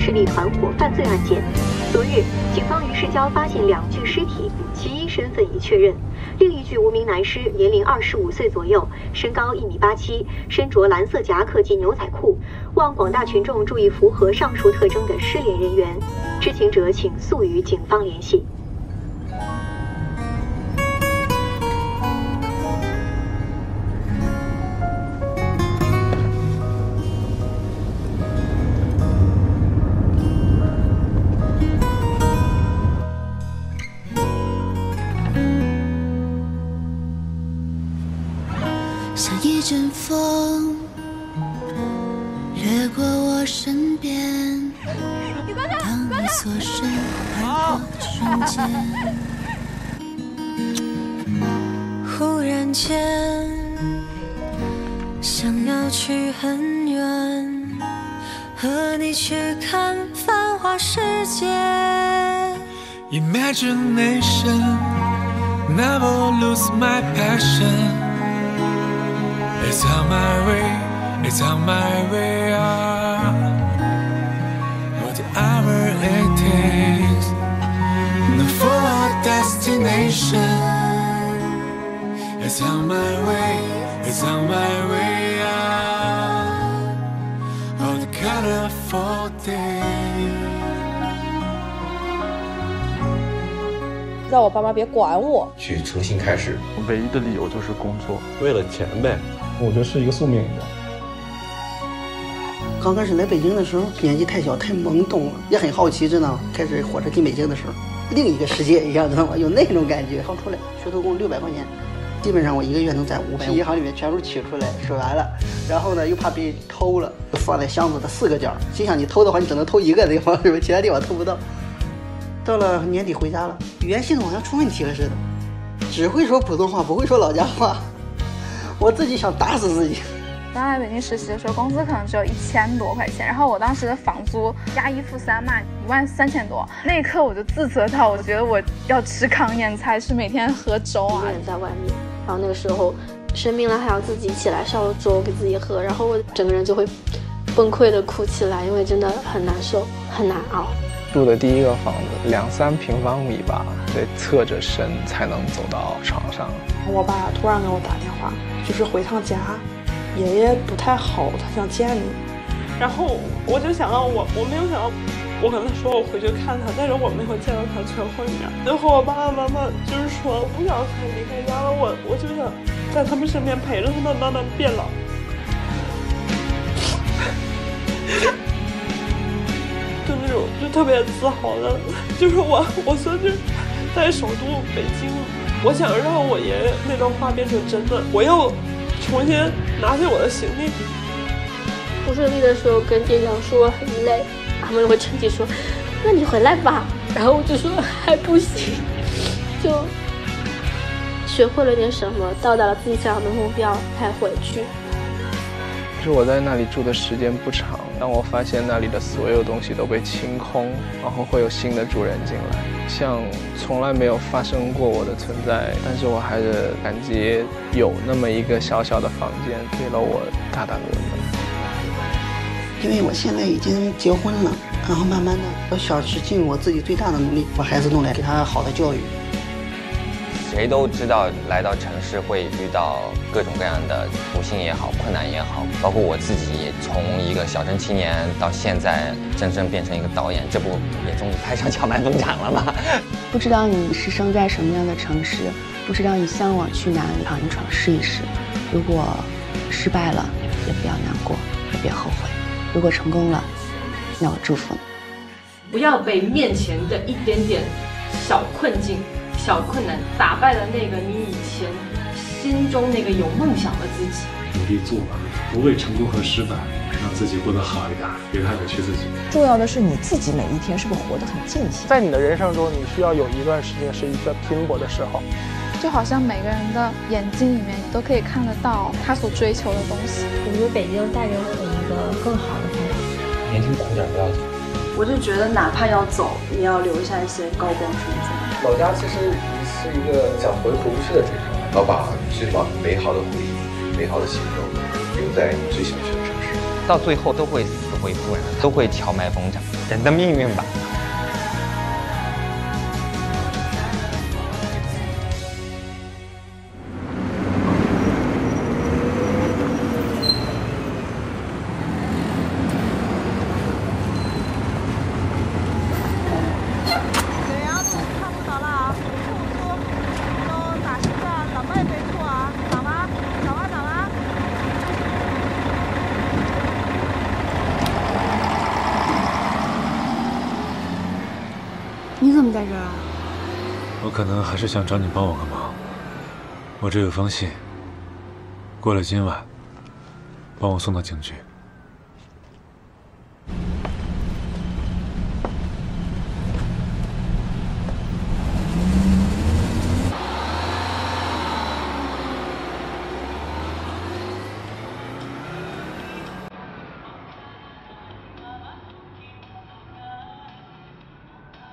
势力团伙犯罪案件。昨日，警方于市郊发现两具尸体，其一身份已确认，另一具无名男尸年龄二十五岁左右，身高一米八七，身着蓝色夹克及牛仔裤。望广大群众注意符合上述特征的失联人员，知情者请速与警方联系。Imagination, never lose my passion. It's on my way, it's on my way up. Whatever it takes, for a destination. It's on my way, it's on my way up. On the colorful day. 让我爸妈别管我。去重新开始。唯一的理由就是工作，为了钱呗。我觉得是一个宿命吧。刚开始来北京的时候，年纪太小，太懵懂了，也很好奇，知道？开始火车进北京的时候，另一个世界一样，知道吗？有那种感觉。刚出来，学徒工六百块钱，基本上我一个月能攒五百。银行里面全部取出来，水完了，然后呢又怕被偷了，就放在箱子的四个角。心想你偷的话，你只能偷一个地方，是不是？其他地方偷不到。到了年底回家了，语言系统好像出问题了似的，只会说普通话，不会说老家话。我自己想打死自己。刚来北京实习的时候，工资可能只有一千多块钱，然后我当时的房租押一付三嘛，一万三千多。那一刻我就自责到，我觉得我要吃糠咽菜，是每天喝粥啊。一个人在外面，然后那个时候生病了还要自己起来烧粥给自己喝，然后我整个人就会崩溃的哭起来，因为真的很难受，很难熬。住的第一个房子两三平方米吧，得侧着身才能走到床上。我爸突然给我打电话，就是回趟家，爷爷不太好，他想见你。然后我就想到我，我没有想到，我跟他说我回去看他，但是我没有见到他最后一面。最后我爸爸妈妈就是说不想他离开家了，我我就想在他们身边陪着他们慢慢变老。就特别自豪的，就是我我孙女在首都北京，我想让我爷爷那段话变成真的，我要重新拿起我的行李。不顺利的时候跟店长说很累，他们会趁机说，那你回来吧，然后我就说还不行，就学会了点什么，到达了自己想要的目标才回去。是我在那里住的时间不长，当我发现那里的所有东西都被清空，然后会有新的主人进来，像从来没有发生过我的存在，但是我还是感激有那么一个小小的房间给了我大大的温暖。因为我现在已经结婚了，然后慢慢的，我想是尽我自己最大的努力，把孩子弄来，给他好的教育。谁都知道，来到城市会遇到各种各样的不幸也好，困难也好，包括我自己也从一个小镇青年到现在真正变成一个导演，这不也终于拍上《荞麦工厂》了吗？不知道你是生在什么样的城市，不知道你向往去哪里闯一闯试一试。如果失败了，也不要难过，也别后悔；如果成功了，那我祝福你。不要被面前的一点点小困境。小困难打败了那个你以前心中那个有梦想的自己。努力做吧，不为成功和失败，让自己过得好一点，别太委屈自己。重要的是你自己每一天是不是活得很尽兴？在你的人生中，你需要有一段时间是一个拼搏的时候。就好像每个人的眼睛里面，你都可以看得到他所追求的东西。我觉得北京带给我的一个更好的发展。年轻苦点不要紧。我就觉得哪怕要走，也要留下一些高光瞬间。老家其实是一个想回回不去的地方，要把最美美好的回忆、美好的行动留在你最想去的城市，到最后都会死灰复燃，都会荞麦疯长，人的命运吧。是想找你帮我个忙。我这有封信，过了今晚，帮我送到警局。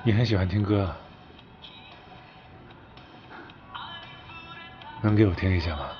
你很喜欢听歌，啊能给我听一下吗？